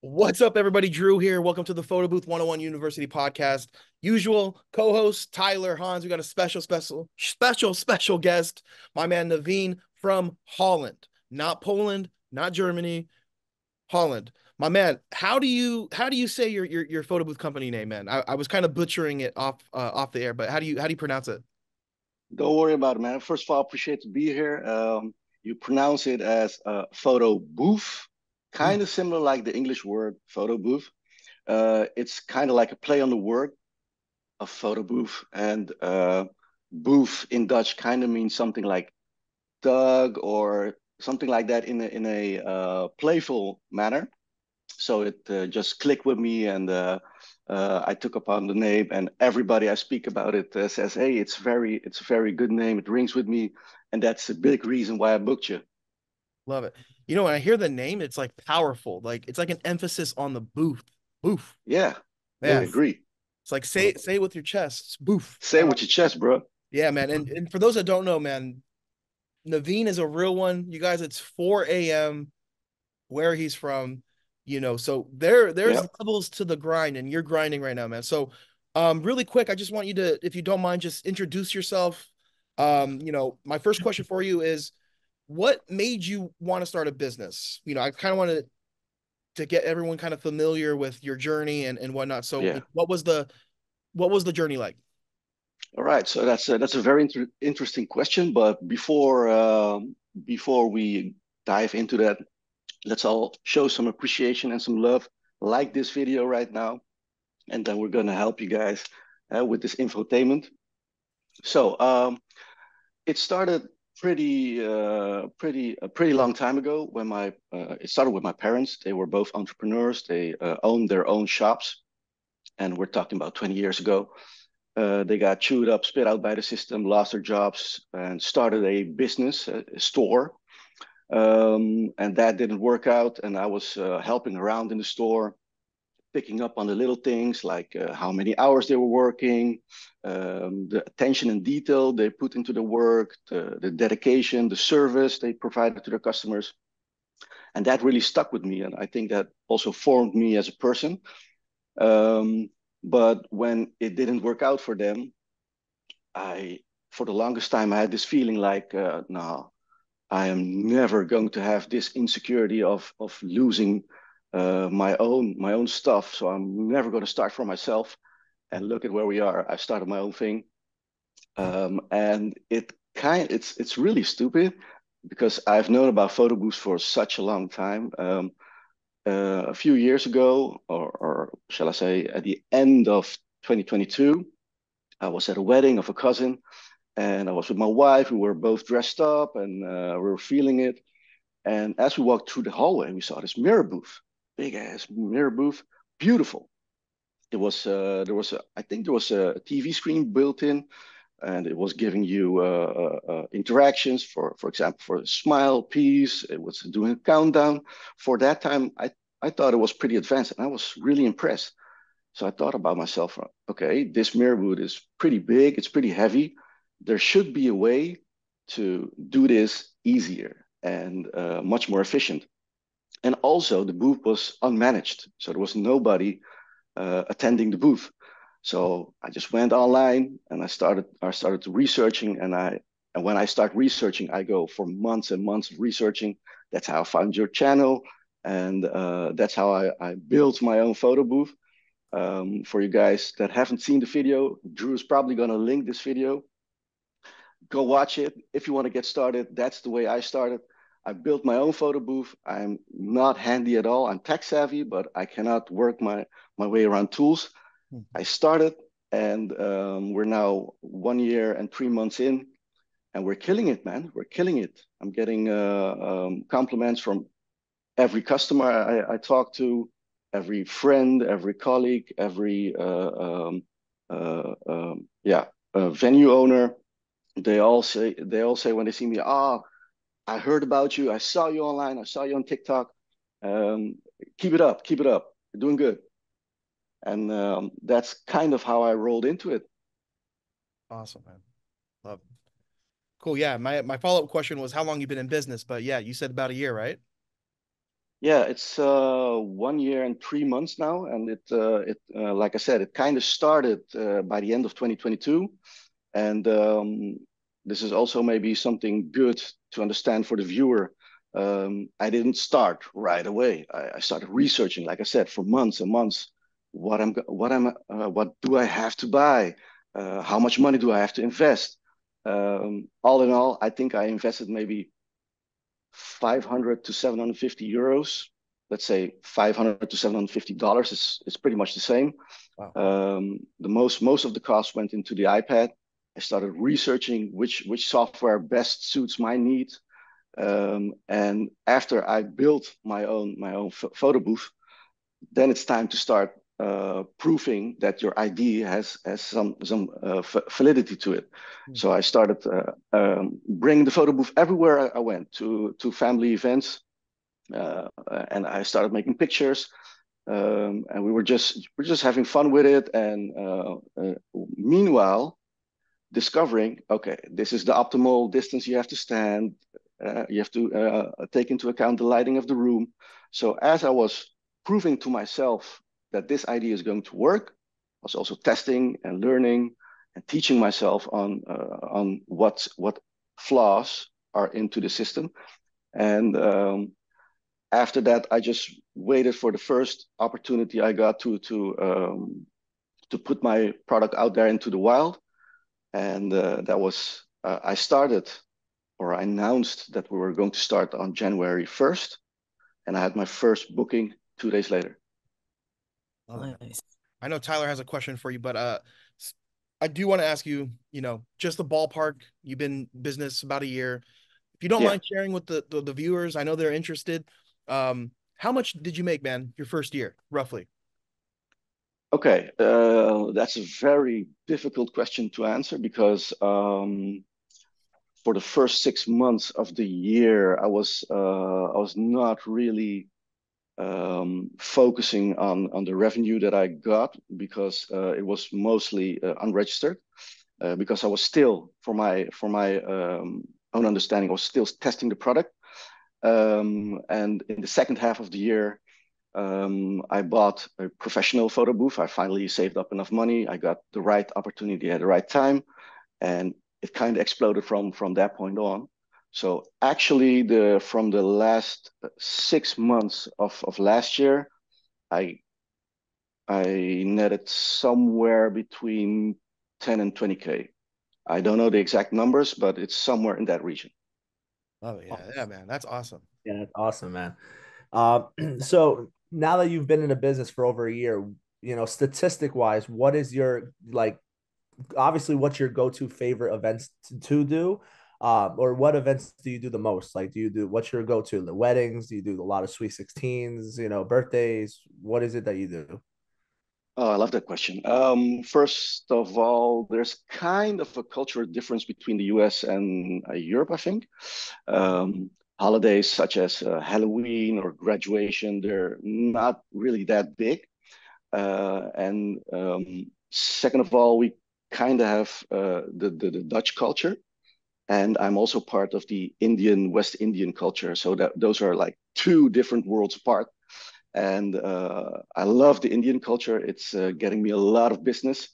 What's up, everybody? Drew here. Welcome to the Photo Booth 101 University podcast. Usual co-host Tyler Hans. We got a special, special, special, special guest, my man Naveen from Holland, not Poland, not Germany, Holland. My man, how do you how do you say your your, your photo booth company name, man? I, I was kind of butchering it off uh, off the air, but how do you how do you pronounce it? Don't worry about it, man. First of all, I appreciate to be here. Um, you pronounce it as uh, Photoboef kind of similar like the English word photo booth. Uh, it's kind of like a play on the word of photo booth, and uh, boef in Dutch kind of means something like dug or something like that in a, in a uh, playful manner. So it uh, just clicked with me, and uh, uh, I took upon the name. And everybody I speak about it says, "Hey, it's very, it's a very good name. It rings with me," and that's a big reason why I booked you. Love it. You know, when I hear the name, it's like powerful. Like it's like an emphasis on the boef. Boef. Yeah. Yeah, I agree. It's like say say it with your chest. It's boef. Say it with your chest, bro. Yeah, man. And and for those that don't know, man, Naveen is a real one. You guys, it's 4 a.m. where he's from, you know. So there there's yep. levels to the grind, and you're grinding right now, man. So um really quick, I just want you to, if you don't mind, just introduce yourself. Um, you know, my first question for you is what made you want to start a business? You know, I kind of wanted to get everyone kind of familiar with your journey and, and whatnot. So yeah. what was the what was the journey like? All right, so that's a, that's a very inter- interesting question. But before um, before we dive into that, let's all show some appreciation and some love. Like this video right now, and then we're gonna help you guys uh, with this infotainment. So um, it started pretty uh, pretty a pretty long time ago when my uh, it started with my parents. They were both entrepreneurs. They uh, owned their own shops, and we're talking about 20 years ago. Uh, they got chewed up, spit out by the system, lost their jobs, and started a business, a, a store. Um, and that didn't work out. And I was uh, helping around in the store, picking up on the little things like uh, how many hours they were working, um, the attention and detail they put into the work, the, the dedication, the service they provided to their customers. And that really stuck with me. And I think that also formed me as a person. Um, but when it didn't work out for them, I, for the longest time, I had this feeling like, uh, no, I am never going to have this insecurity of, of losing uh, my own my own stuff. So I'm never going to start for myself. And look at where we are. I started my own thing, um, and it kind it's it's really stupid because I've known about photo booths for such a long time. Um, uh, a few years ago, or, or shall I say, at the end of 2022, I was at a wedding of a cousin, and I was with my wife. We were both dressed up, and uh, we were feeling it. And as we walked through the hallway, we saw this mirror booth big ass mirror booth, beautiful. It was uh, there was a, I think there was a TV screen built in, and it was giving you uh, uh, uh, interactions for for example for smile piece. It was doing a countdown. For that time, I I thought it was pretty advanced, and I was really impressed. So I thought about myself, okay, this mirror booth is pretty big, it's pretty heavy. There should be a way to do this easier and uh, much more efficient and also the booth was unmanaged. So there was nobody uh, attending the booth. So i just went online and i started i started researching. And i and when i start researching i go for months and months of researching. That's how i found your channel. And uh, that's how I, I built my own photo booth. Um, for you guys that haven't seen the video drew is probably going to link this video. Go watch it. If you want to get started that's the way i started I built my own photo booth. I'm not handy at all. I'm tech savvy, but I cannot work my, my way around tools. Mm-hmm. I started and um, we're now one year and three months in and we're killing it, man. We're killing it. I'm getting uh, um, compliments from every customer I, I, talk to, every friend, every colleague, every, uh, um, uh, um, yeah, venue owner. They all say, they all say when they see me, ah, oh, I heard about you. I saw you online. I saw you on TikTok. Um, keep it up. Keep it up. You're doing good. And um, that's kind of how I rolled into it. Awesome, man. Love. It. Cool. Yeah. My my follow up question was how long you've been in business, but yeah, you said about a year, right? Yeah, it's uh, one year and three months now, and it uh, it uh, like I said, it kind of started uh, by the end of 2022, and um, this is also maybe something good to understand for the viewer. Um, I didn't start right away. I, I, started researching, like I said, for months and months. What I'm what I'm uh, what do I have to buy? Uh, how much money do I have to invest? Um, all in all, I think I invested maybe 500 to 750 euros. Let's say 500 to 750 dollars is is pretty much the same. Wow. Um, the most most of the cost went into the iPad. I started researching which which software best suits my needs. Um, and after I built my own my own photo booth, then it's time to start uh, proving that your ID has has some some uh, validity to it. Mm-hmm. So I started uh, um, bringing the photo booth everywhere I went to to family events, uh, and I started making pictures. Um, and we were just we're just having fun with it. And uh, uh, meanwhile, discovering okay, this is the optimal distance you have to stand. you have to take into account the lighting of the room. So as I was proving to myself that this idea is going to work. I was also testing and learning and teaching myself on uh, on what what flaws are into the system. And um, after that, I just waited for the first opportunity I got to to um, to put my product out there into the wild. And uh, that was uh, I started or I announced that we were going to start on January 1st. And I had my first booking two days later. Nice. I know Tyler has a question for you, but uh, I do want to ask you, you know, just the ballpark. You've been business about a year. If you don't yeah. mind sharing with the, the, the viewers, I know they're interested. Um, how much did you make, man, your first year, roughly? Okay, uh, that's a very difficult question to answer because um, for the first six months of the year, I was uh, I was not really um, focusing on on the revenue that I got because uh, it was mostly uh, unregistered. Uh, because I was still, for my for my um, own understanding, I was still testing the product. Um, and in the second half of the year, um, I bought a professional photo booth. I finally saved up enough money. I got the right opportunity at the right time, and it kind of exploded from from that point on. So actually, the from the last six months of, of last year, I I netted somewhere between 10 and 20k. I don't know the exact numbers, but it's somewhere in that region. Oh yeah, yeah, man, that's awesome. Yeah, that's awesome, man. Uh, so now that you've been in a business for over a year, you know, statistic wise, what is your like? Obviously, what's your go to favorite events to, do? Um, or what events do you do the most? Like, do you do what's your go to? The weddings? Do you do a lot of sweet sixteens? You know, birthdays? What is it that you do? Oh, I love that question. Um, first of all, there's kind of a cultural difference between the US and uh, Europe, I think. Um, holidays such as uh, Halloween or graduation, they're not really that big. Uh, and um, second of all, we kind of have uh, the, the, the Dutch culture and I'm also part of the Indian West Indian culture. So that those are like two different worlds apart. And uh, I love the Indian culture. It's uh, getting me a lot of business.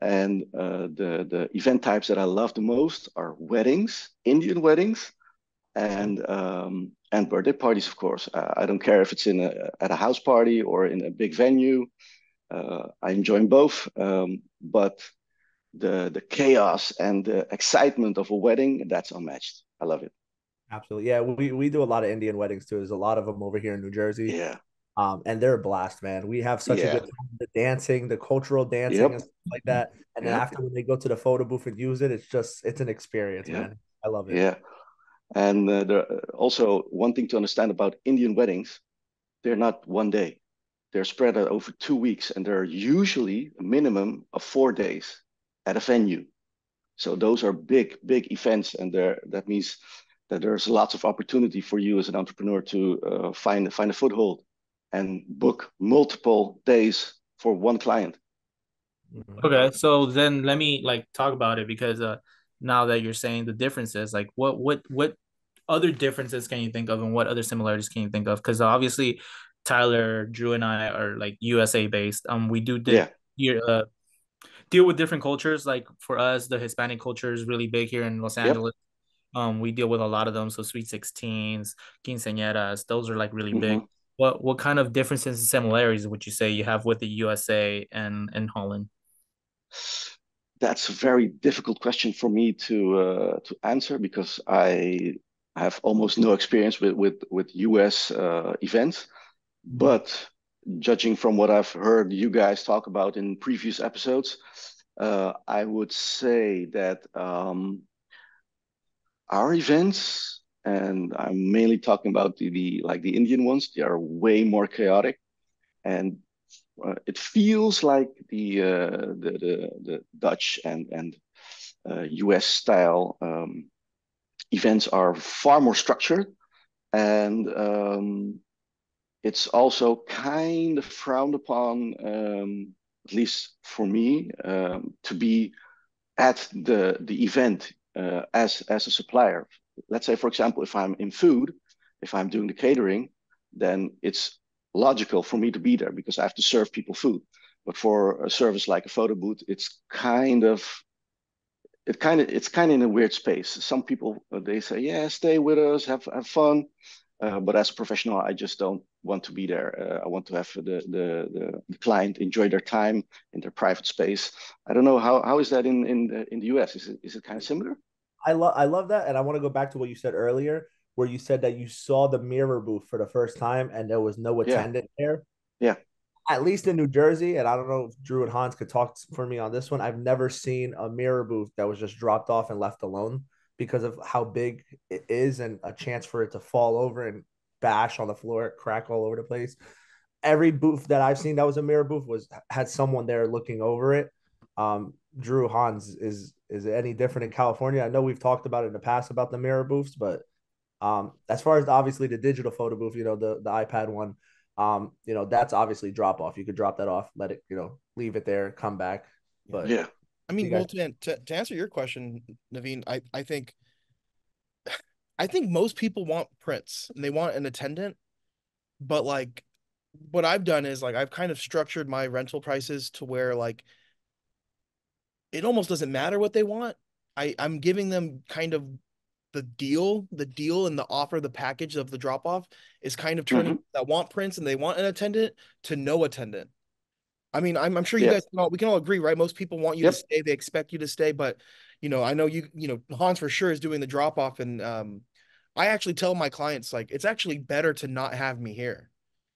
And uh, the the event types that I love the most are weddings, Indian weddings, and um, and birthday parties. Of course, I don't care if it's in a at a house party or in a big venue. Uh, I enjoy both, um, but the the chaos and the excitement of a wedding that's unmatched. I love it. Absolutely. Yeah we, we do a lot of indian weddings too. There's a lot of them over here in new jersey. Yeah. Um and they're a blast man. We have such yeah. a good time. The dancing the cultural dancing yep. and stuff like that. And yep. then after when they go to the photo booth and use it it's just it's an experience man. I love it. Yeah and uh, there, also one thing to understand about indian weddings they're not one day they're spread out over two weeks and they're usually a minimum of four days at a venue. So those are big, big events, and there that means that there's lots of opportunity for you as an entrepreneur to uh, find find a foothold and book multiple days for one client. Okay, so then let me like talk about it because uh, now that you're saying the differences, like what what what other differences can you think of, and what other similarities can you think of? Because obviously, Tyler, Drew, and I are like USA based. Um, we do di- yeah. uh, deal with different cultures. Like for us, the Hispanic culture is really big here in Los Angeles. Yep. Um, we deal with a lot of them. So sweet sixteens, quinceañeras, those are like really mm-hmm. big. What what kind of differences and similarities would you say you have with the USA and and Holland? That's a very difficult question for me to uh, to answer because I have almost no experience with with with US uh, events, mm-hmm. but judging from what I've heard you guys talk about in previous episodes, uh, I would say that um, our events, and I'm mainly talking about the, the like the Indian ones, they are way more chaotic, and uh, it feels like the, uh, the, the the Dutch and and U.S. Uh, style um, events are far more structured, and um, it's also kind of frowned upon, um, at least for me, um, to be at the the event uh, as as a supplier. Let's say, for example, if I'm in food, if I'm doing the catering, then it's logical for me to be there because I have to serve people food. But for a service like a photo booth, it's kind of it kind of it's kind of in a weird space. Some people they say, "Yeah, stay with us, have have fun," uh, but as a professional, I just don't want to be there. Uh, I want to have the, the, the client enjoy their time in their private space. I don't know how how is that in in the, in the US? Is it is it kind of similar? I love I love that, and I want to go back to what you said earlier, where you said that you saw the mirror booth for the first time and there was no attendant yeah. there. Yeah. At least in New Jersey, and I don't know if Drew and Hans could talk for me on this one. I've never seen a mirror booth that was just dropped off and left alone because of how big it is and a chance for it to fall over and bash on the floor, crack all over the place. Every booth that I've seen that was a mirror booth was had someone there looking over it. Um, Drew Hans is is it any different in California? I know we've talked about it in the past about the mirror booths, but um, as far as obviously the digital photo booth, you know, the the iPad one, um, you know, that's obviously drop off. You could drop that off, let it, you know, leave it there, come back. But yeah, I mean, guys... well, to, to answer your question, Naveen, I I think I think most people want prints and they want an attendant, but like what I've done is like I've kind of structured my rental prices to where like it almost doesn't matter what they want. I I'm giving them kind of the deal, the deal and the offer, the package of the drop off is kind of turning mm-hmm. that want prints and they want an attendant to no attendant. I mean, I'm, I'm sure you yeah. guys can all, we can all agree, right? Most people want you yep. to stay. They expect you to stay, but you know, I know you, you know, Hans for sure is doing the drop off and, um, I actually tell my clients like it's actually better to not have me here.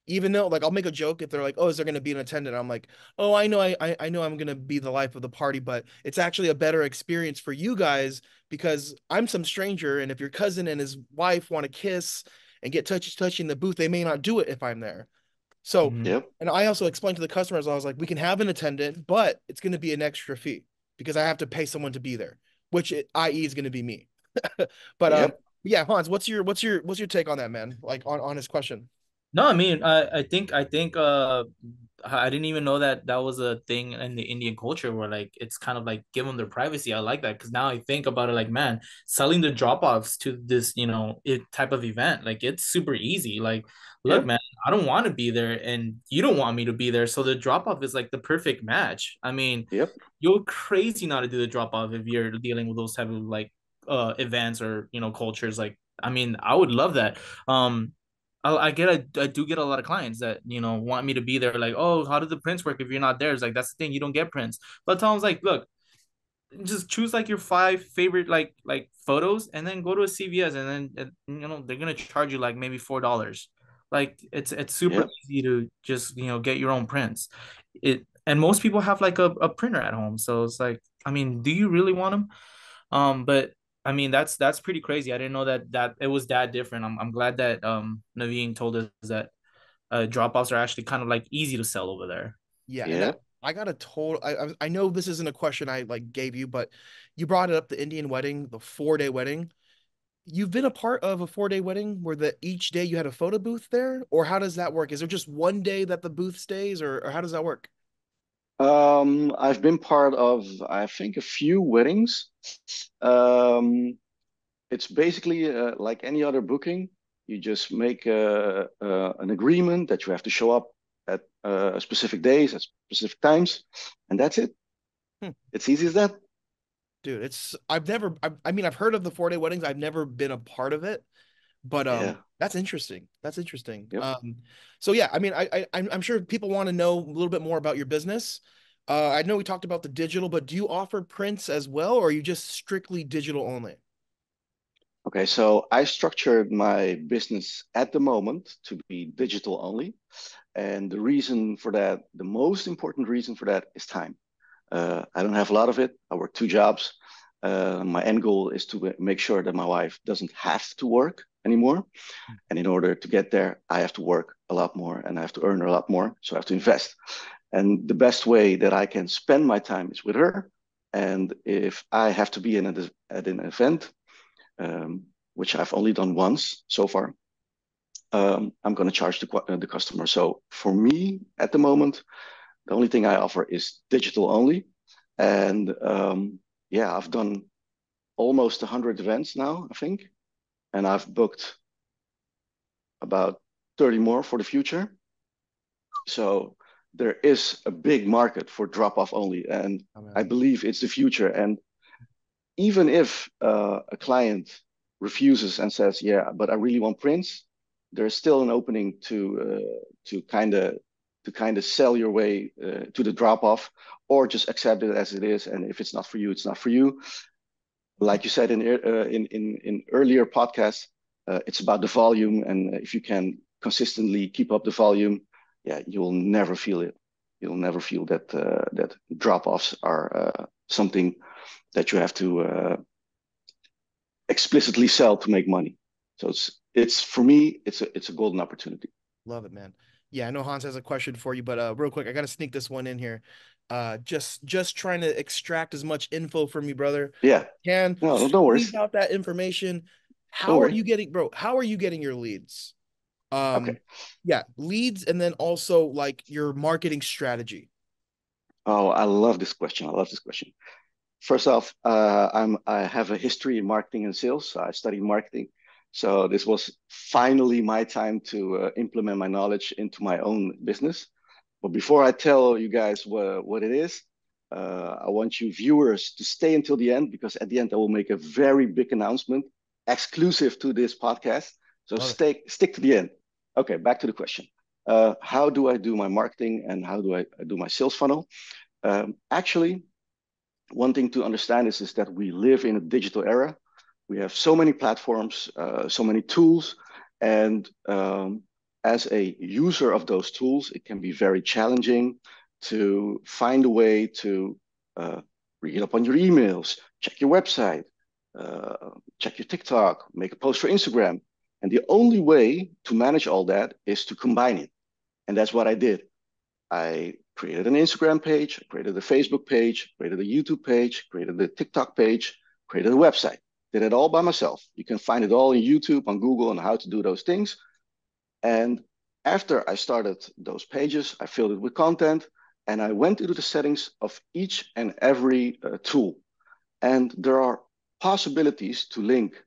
Even though like I'll make a joke if they're like, "Oh, is there going to be an attendant?" I'm like, "Oh, I know I I know I'm going to be the life of the party, but it's actually a better experience for you guys because I'm some stranger and if your cousin and his wife want to kiss and get touchy touchy in the booth, they may not do it if I'm there." So, mm-hmm. yep. and I also explained to the customers, I was like, we can have an attendant, but it's going to be an extra fee because I have to pay someone to be there, which it, i.e. is going to be me. but um, yep. um, yeah, Hans, what's your what's your what's your take on that, man? Like on on his question. No, I mean, I I think I think uh I didn't even know that that was a thing in the Indian culture where like it's kind of like give them their privacy. I like that because now I think about it like, man, selling the drop offs to this, you know, it type of event, like it's super easy. Like, look, man, I don't want to be there and you don't want me to be there. So the drop off is like the perfect match. I mean, yep. you're crazy not to do the drop off if you're dealing with those type of like uh events or you know cultures like i mean i would love that um I, I get a, I do get a lot of clients that you know want me to be there like oh how does the prints work if you're not there it's like that's the thing you don't get prints. But Tom's like look just choose like your five favorite like like photos and then go to a CVS and then you know they're gonna charge you like maybe four dollars. Like it's it's super yeah. easy to just you know get your own prints. It and most people have like a, a printer at home so it's like I mean do you really want them um but I mean, that's that's pretty crazy. I didn't know that that it was that different. I'm I'm glad that um Naveen told us that uh drop offs are actually kind of like easy to sell over there. Yeah. yeah. I, I got a total I I know this isn't a question I like gave you, but you brought it up the Indian wedding, the four day wedding. You've been a part of a four day wedding where the each day you had a photo booth there, or how does that work? Is there just one day that the booth stays, or, or how does that work? Um, I've been part of, I think, a few weddings. Um, it's basically uh, like any other booking. You just make a, a, an agreement that you have to show up at uh, specific days, at specific times, and that's it. Hmm. It's easy as that. Dude, it's I've never I, I mean I've heard of the four day weddings. I've never been a part of it, but um, yeah. that's interesting. That's interesting. Yep. Um, so yeah, I mean I, I I'm sure people want to know a little bit more about your business. Uh, I know we talked about the digital, but do you offer prints as well, or are you just strictly digital only? Okay, so I structured my business at the moment to be digital only. And the reason for that, the most important reason for that is time. Uh, I don't have a lot of it. I work two jobs. Uh, my end goal is to make sure that my wife doesn't have to work anymore. And in order to get there, I have to work a lot more and I have to earn a lot more. So I have to invest. And the best way that I can spend my time is with her. And if I have to be in a, at an event, um, which I've only done once so far, um, I'm going to charge the, uh, the customer. So for me at the moment, the only thing I offer is digital only. And um, yeah, I've done almost 100 events now, I think. And I've booked about 30 more for the future. So there is a big market for drop off only. And I believe it's the future. And even if uh, a client refuses and says, "Yeah, but I really want prints," there's still an opening to uh, to kind of to kind of sell your way uh, to the drop off, or just accept it as it is. And if it's not for you, it's not for you. Like you said in uh, in, in in earlier podcasts, uh, it's about the volume, and if you can consistently keep up the volume, yeah, you will never feel it. You'll never feel that uh, that drop offs are something that you have to uh, explicitly sell to make money. So it's it's for me it's a it's a golden opportunity. Love it, man. Yeah, I know Hans has a question for you, but uh, real quick, I gotta sneak this one in here. Uh, just just trying to extract as much info from you, brother. Yeah, can no, no worries about that information. How are you getting, bro? How are you getting your leads? Um, okay. yeah, leads, and then also like your marketing strategy. Oh, I love this question. I love this question. First off, uh, I'm I have a history in marketing and sales. I studied marketing, so this was finally my time to uh, implement my knowledge into my own business. But before I tell you guys what what it is, uh, I want you viewers to stay until the end because at the end I will make a very big announcement exclusive to this podcast. So stay stick to the end. Okay, back to the question. Uh, how do I do my marketing and how do I, I do my sales funnel? Um, actually, one thing to understand is, is that we live in a digital era. We have so many platforms, uh, so many tools, and um, as a user of those tools, it can be very challenging to find a way to uh, read up on your emails, check your website, uh, check your TikTok, make a post for Instagram. And the only way to manage all that is to combine it. And that's what I did. I created an Instagram page, created a Facebook page, created a YouTube page, created a TikTok page, created a website. Did it all by myself. You can find it all in YouTube, on Google, on how to do those things. And after I started those pages, I filled it with content and I went into the settings of each and every uh, tool. And there are possibilities to link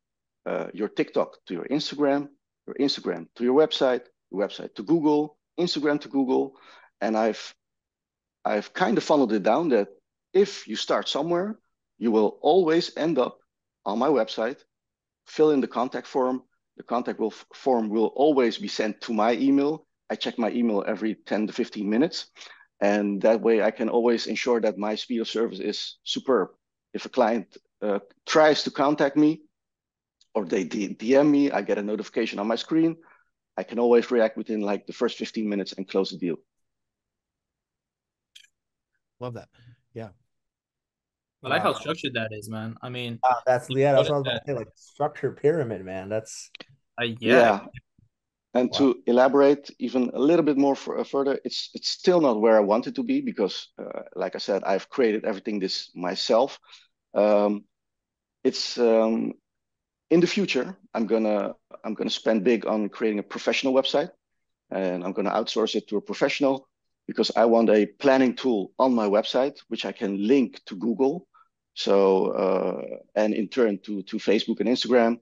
uh, your TikTok to your Instagram, your Instagram to your website, your website to Google, Instagram to Google. And I've I've kind of funneled it down that if you start somewhere, you will always end up on my website, fill in the contact form. The contact will, form will always be sent to my email. I check my email every 10 to 15 minutes. And that way I can always ensure that my speed of service is superb. If a client uh, tries to contact me or they DM me, I get a notification on my screen. I can always react within like the first 15 minutes and close the deal. Love that. Yeah. I like wow. how structured that is, man. I mean, wow, that's yeah, that's what I was about to say, like structure pyramid, man. That's uh, yeah. yeah. And wow. to elaborate even a little bit more for, uh, further, it's it's still not where I wanted to be because, uh, like I said, I've created everything this myself. Um, it's um, in the future. I'm gonna I'm gonna spend big on creating a professional website, and I'm gonna outsource it to a professional because I want a planning tool on my website, which I can link to Google. So uh, and in turn to to Facebook and Instagram.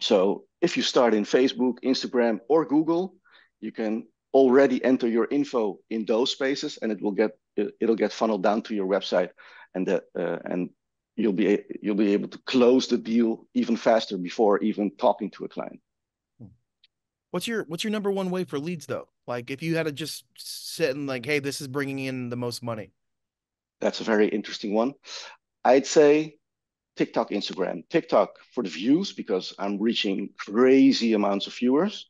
So if you start in Facebook, Instagram, or Google, you can already enter your info in those spaces, and it will get it'll get funneled down to your website, and that uh, and you'll be you'll be able to close the deal even faster before even talking to a client. What's your what's your number one way for leads though? Like if you had to just sit and like, hey, this is bringing in the most money. That's a very interesting one. I'd say TikTok, Instagram. TikTok for the views because I'm reaching crazy amounts of viewers,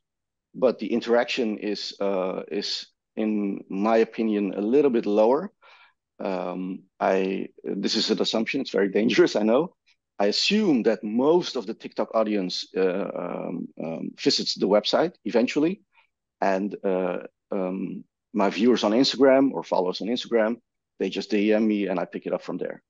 but the interaction is uh, is in my opinion a little bit lower. Um, I this is an assumption. It's very dangerous. I know. I assume that most of the TikTok audience uh, um, um, visits the website eventually, and uh, um, my viewers on Instagram or followers on Instagram, they just DM me and I pick it up from there.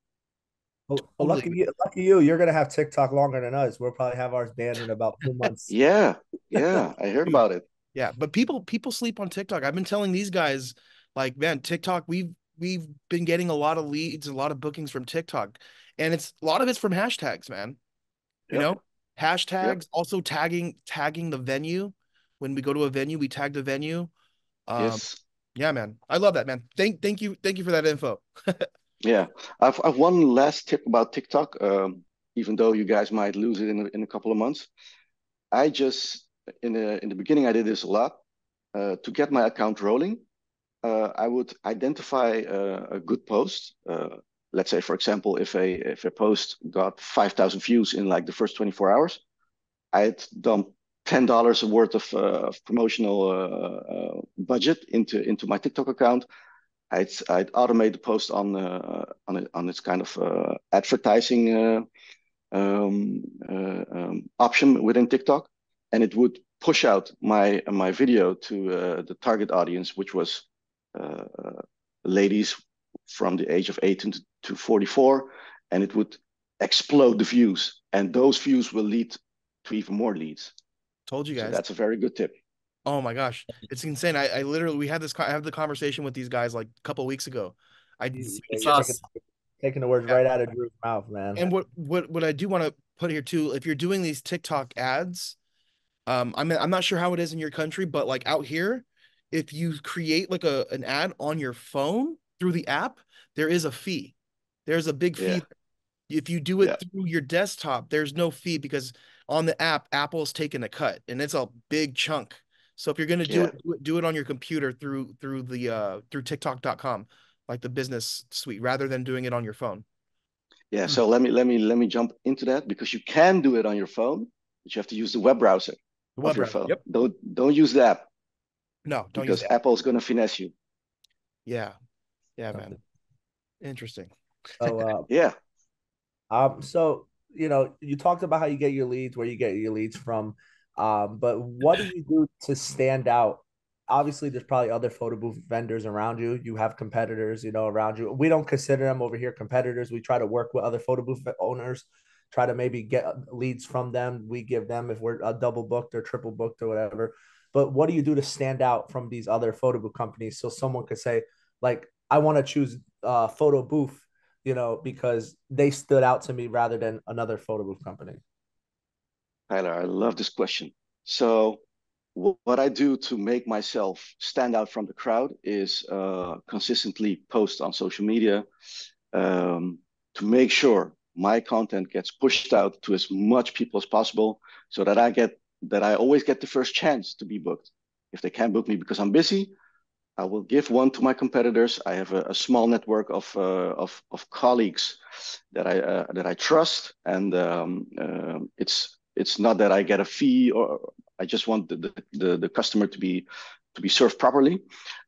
Well, well lucky you, lucky you, you're gonna have TikTok longer than us. We'll probably have ours banned in about two months. yeah, yeah, I heard about it. Yeah, but people people sleep on TikTok. I've been telling these guys, like, man, TikTok. We've we've been getting a lot of leads, a lot of bookings from TikTok, and it's a lot of it's from hashtags, man. You know, hashtags. Yep. Also tagging tagging the venue. When we go to a venue, we tag the venue. Um, yes. Yeah, man. I love that, man. Thank thank you thank you for that info. yeah, I've I've one last tip about TikTok. Um, even though you guys might lose it in a, in a couple of months, I just in the in the beginning I did this a lot uh, to get my account rolling. Uh, I would identify uh, a good post. Uh, let's say, for example, if a if a post got five thousand views in like the first twenty four hours, I'd dump ten dollars worth of, uh, of promotional uh, budget into into my TikTok account. I'd I'd automate the post on on it, on its kind of advertising um, um, option within TikTok and it would push out my my video to uh, the target audience, which was uh, ladies from the age of 18 to 44, and it would explode the views, and those views will lead to even more leads. Told you guys. So that's a very good tip. Oh my gosh, it's insane! I, I literally we had this I have the conversation with these guys like a couple weeks ago. I it's taking, taking the words yeah. right out of Drew's mouth, man. And what what what I do want to put here too, if you're doing these TikTok ads, um, I'm I'm not sure how it is in your country, but like out here, if you create like a an ad on your phone through the app, there is a fee. There's a big fee. Yeah. If you do it yeah. through your desktop, there's no fee because on the app, Apple's taking a cut and it's a big chunk. So if you're gonna do, yeah. it, do it, on your computer through through the uh through TikTok.com, like the business suite, rather than doing it on your phone. Yeah. Mm-hmm. So let me let me let me jump into that because you can do it on your phone, but you have to use the web browser of your phone. Yep. Don't don't use the app. No, don't because Apple's going to finesse you. Yeah, yeah, man. Interesting. Oh, uh, yeah. Um. So you know, you talked about how you get your leads, where you get your leads from. Um. But what do you do to stand out? Obviously, there's probably other photo booth vendors around you. You have competitors, you know, around you. We don't consider them over here competitors. We try to work with other photo booth owners try to maybe get leads from them. We give them if we're a double booked or triple booked or whatever. But what do you do to stand out from these other photo booth companies so someone could say, like, I want to choose uh, photo booth, you know, because they stood out to me rather than another photo booth company? Tyler, I love this question. So, what I do to make myself stand out from the crowd is uh, consistently post on social media um, to make sure my content gets pushed out to as much people as possible so that I get that I always get the first chance to be booked. If they can't book me because I'm busy, I will give one to my competitors. I have a, a small network of, uh, of, of colleagues that I uh, that I trust, and um, uh, it's it's not that I get a fee or I just want the, the, the customer to be to be served properly,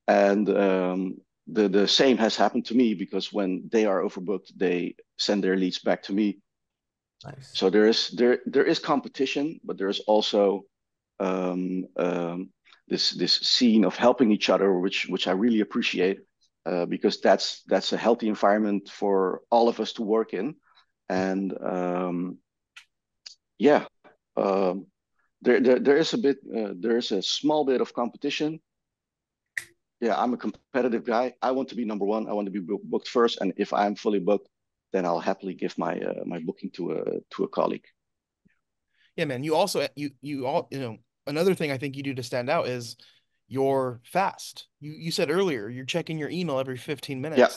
and um, the the same has happened to me because when they are overbooked, they send their leads back to me. Nice. So there is there there is competition, but there is also um, um, this this scene of helping each other, which which I really appreciate uh, because that's that's a healthy environment for all of us to work in, and um, yeah, um, there, there there is a bit uh, there is a small bit of competition, yeah, I'm a competitive guy. I want to be number one. I want to be booked first. And if I'm fully booked, then I'll happily give my uh, my booking to a to a colleague. Yeah, man. You also you you all you know another thing I think you do to stand out is you're fast. You you said earlier you're checking your email every 15 minutes. Yeah.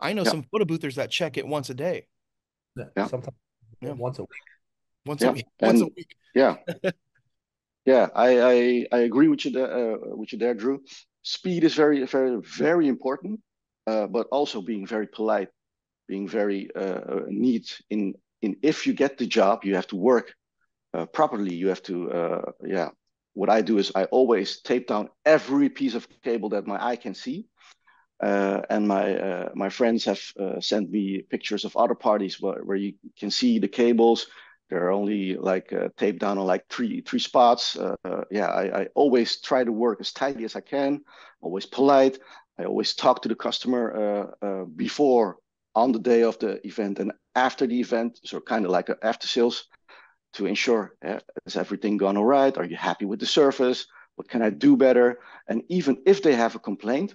I know Yeah. some photo boothers that check it once a day. Yeah. Sometimes Yeah. once a week. Once a Yeah, week. Once a week. Yeah, yeah, I, I I agree with you there, uh, with you there, Drew. Speed is very very very important, uh, but also being very polite, being very uh, neat. In in if you get the job, you have to work uh, properly. You have to uh, yeah. What I do is I always tape down every piece of cable that my eye can see. Uh, and my uh, my friends have uh, sent me pictures of other parties where, where you can see the cables, they're only like uh, taped down on like three three spots. Yeah, I, I always try to work as tidy as I can. Always polite. I always talk to the customer before, on the day of the event, and after the event. So kind of like after sales to ensure uh, is everything gone all right? Are you happy with the service? What can I do better? And even if they have a complaint,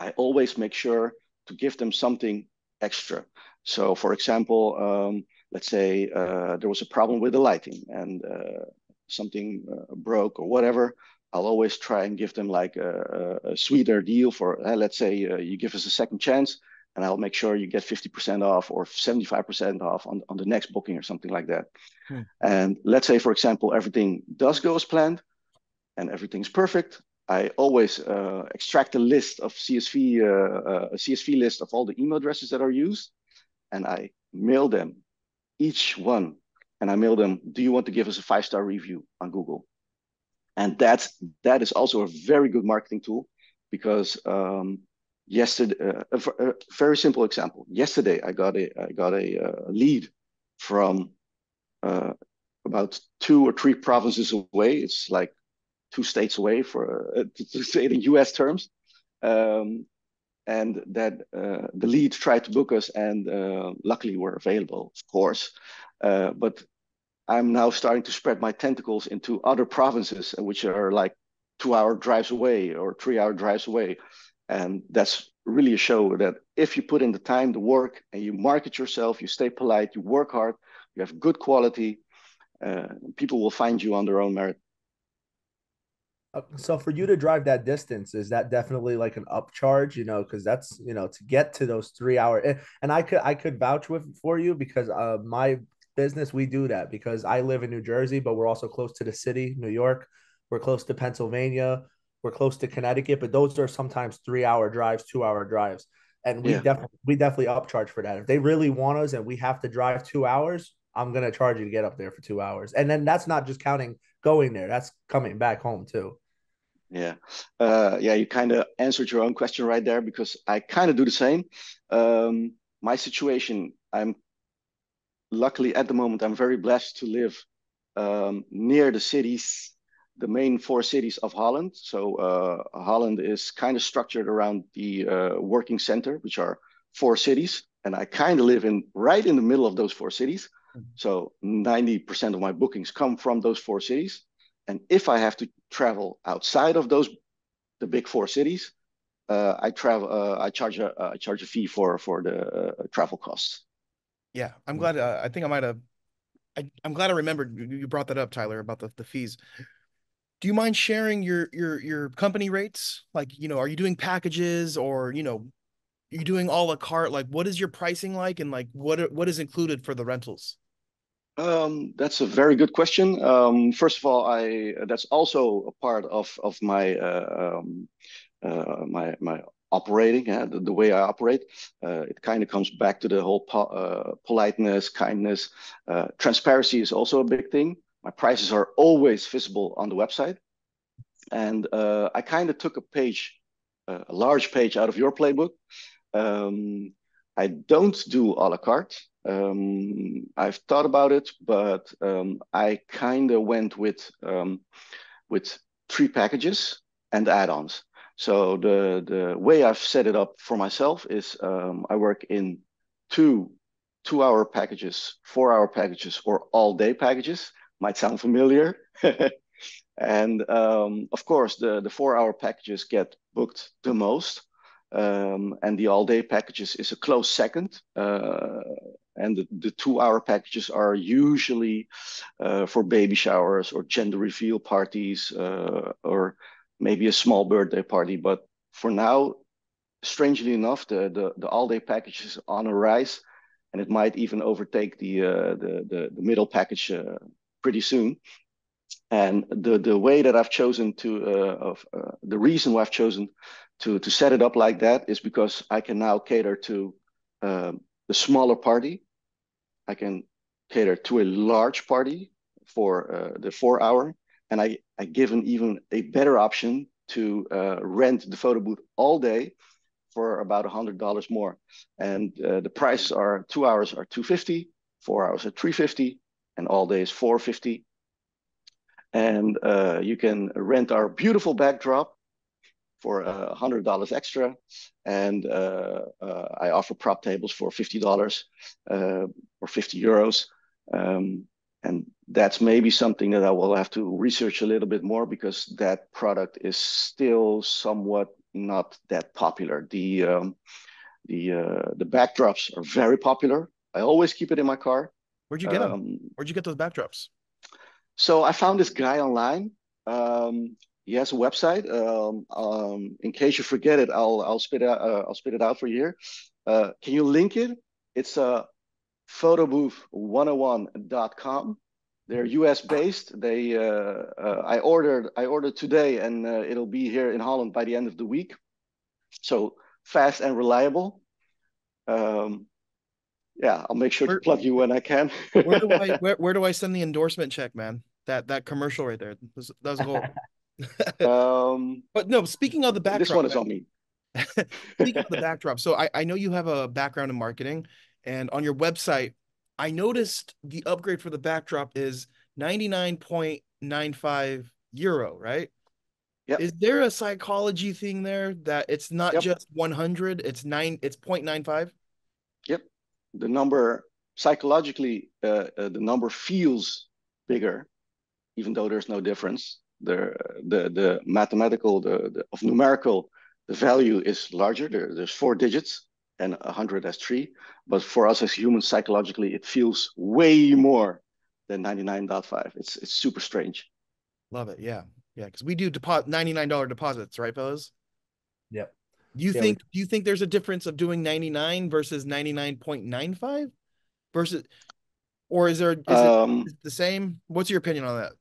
I always make sure to give them something extra. So, for example. Um, let's say uh, there was a problem with the lighting and uh, something uh, broke or whatever, I'll always try and give them like a, a sweeter deal for, uh, let's say uh, you give us a second chance and I'll make sure you get 50% off or 75% off on, on the next booking or something like that. Hmm. And let's say, for example, everything does go as planned and everything's perfect. I always uh, extract a list of CSV, uh, a CSV list of all the email addresses that are used, and I mail them each one and I mail them, do you want to give us a five-star review on Google? And that's that is also a very good marketing tool because um, yesterday, uh, a, a, very simple example. Yesterday, I got a I got a, uh lead from uh, about two or three provinces away. It's like two states away for uh, to, say it in U.S. terms. Um, and that uh, the lead tried to book us, and uh, luckily we're available, of course. But I'm now starting to spread my tentacles into other provinces, which are like two-hour drives away or three-hour drives away, and that's really a show that if you put in the time, the work, and you market yourself, you stay polite, you work hard, you have good quality, uh, people will find you on their own merit. Uh, So for you to drive that distance, is that definitely like an upcharge? You know, because that's you know to get to those three hour, and- and I could I could vouch with for you because uh my business we do that because I live in New Jersey, but we're also close to the city, New York. We're close to Pennsylvania. We're close to Connecticut, but those are sometimes three hour drives, two hour drives, and we Yeah. definitely we definitely upcharge for that. If they really want us and we have to drive two hours, I'm gonna charge you to get up there for two hours, and then that's not just counting going there; that's coming back home too. Yeah, uh, yeah, you kind of answered your own question right there because I kind of do the same. Um, my situation, I'm luckily at the moment, I'm very blessed to live um, near the cities, the main four cities of Holland. So uh, Holland is kind of structured around the uh, working center, which are four cities, and I kind of live in right in the middle of those four cities. So 90% of my bookings come from those four cities. And if I have to travel outside of those, the big four cities, uh, I travel. Uh, I charge a I charge a fee for for the uh, travel costs. Yeah, I'm glad. Uh, I think I might have. I, I'm glad I remembered you you brought that up, Tyler, about the, the fees. Do you mind sharing your your your company rates? Like, you know, are you doing packages or you know, you're you doing all a la carte? Like, what is your pricing like, and like what are- what is included for the rentals? Um, that's a very good question. Um, first of all, I that's also a part of of my uh, um, uh, my my operating, uh, the, the way I operate. Uh, it kind of comes back to the whole po uh, politeness, kindness, uh, transparency is also a big thing. My prices are always visible on the website, and uh, I kind of took a page, uh, a large page out of your playbook. Um, I don't do a la carte. Um, I've thought about it, but um, I kind of went with um, with three packages and add-ons. So the the way I've set it up for myself is um, I work in two two-hour packages, four-hour packages, or all-day packages. Might sound familiar. and um, of course, the the four-hour packages get booked the most. Um, and the all day packages is a close second. Uh, and the, the two hour packages are usually uh, for baby showers or gender reveal parties uh, or maybe a small birthday party. But for now, strangely enough, the, the, the all day package is on a rise and it might even overtake the, uh, the, the, the, middle package uh, pretty soon. And the, the way that I've chosen to, uh, of, uh, the reason why I've chosen to, to set it up like that is because I can now cater to um, the smaller party I can cater to a large party for uh, the four hour, and I, I give an even a better option to uh, rent the photo booth all day for about a hundred dollars more. And uh, the prices are two hours are 250, four hours are 350, and all day is 450. And uh, you can rent our beautiful backdrop for hundred dollars extra, and uh, uh, I offer prop tables for fifty dollars uh, or fifty euros, um, and that's maybe something that I will have to research a little bit more because that product is still somewhat not that popular. The um, the uh, the backdrops are very popular. I always keep it in my car. Where'd you get them? Um, Where'd you get those backdrops? So I found this guy online. Um, he has a website. Um, um, in case you forget it, I'll I'll spit it out, uh, I'll spit it out for you here. Uh, can you link it? It's a uh, photobooth101.com. They're US based. They uh, uh, I ordered I ordered today, and uh, it'll be here in Holland by the end of the week. So fast and reliable. Um, yeah, I'll make sure where, to plug you when I can. where do I where, where do I send the endorsement check, man? That that commercial right there. That was, that was cool. um, but no, speaking of the backdrop, this one is on me. speaking of the backdrop, so I, I know you have a background in marketing, and on your website, I noticed the upgrade for the backdrop is 99.95 euro, right? Yep. Is there a psychology thing there that it's not yep. just 100, it's nine, it's 0.95? Yep. The number psychologically, uh, uh, the number feels bigger, even though there's no difference. The the the mathematical the, the, of numerical the value is larger. There, there's four digits and 100 has three. But for us as humans psychologically it feels way more than 99.5 it's it's super strange. Love it. Yeah. Yeah. Because we do deposit $99 deposits right fellas? Yep do you yeah, think we... do you think there's a difference of doing 99 versus 99.95 versus or is there is um, it the same what's your opinion on that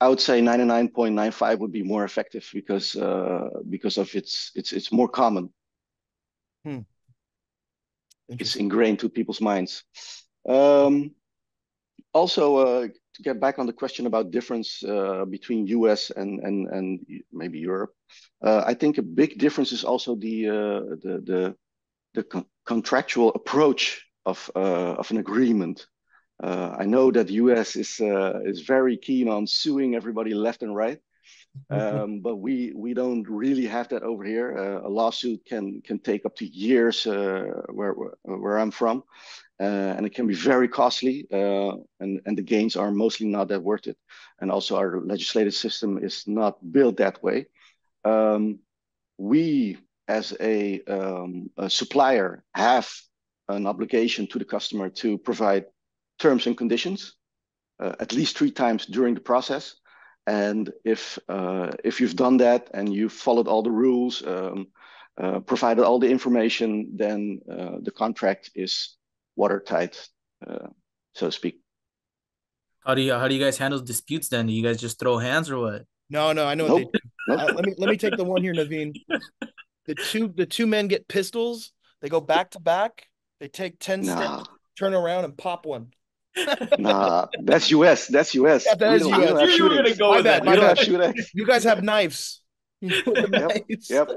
I would say 99.95 would be more effective because uh, because of its it's it's more common. Hmm. It's ingrained to people's minds. Um, also, uh, to get back on the question about difference uh, between US and and and maybe Europe, uh, I think a big difference is also the uh, the the the con contractual approach of uh, of an agreement. Uh, I know that the US is uh, is very keen on suing everybody left and right, um, but we we don't really have that over here. Uh, a lawsuit can can take up to years uh, where where I'm from, and it can be very costly. Uh, and and the gains are mostly not that worth it. And also our legislative system is not built that way. Um, we as a, um, a supplier have an obligation to the customer to provide terms and conditions uh, at least three times during the process. And if uh, if you've done that and you've followed all the rules, um, uh, provided all the information, then uh, the contract is watertight, uh, so to speak. How do you how do you guys handle disputes then? Do you guys just throw hands or what? No, no, I know. Nope. Nope. Uh, let me let me take the one here, Naveen. The two the two men get pistols. They go back to back. They take ten nah. steps, turn around, and pop one nah, that's US. That's US. Yeah, that is US. You were gonna go my with bad, that. My bad. You guys have knives. yep. knives. yep.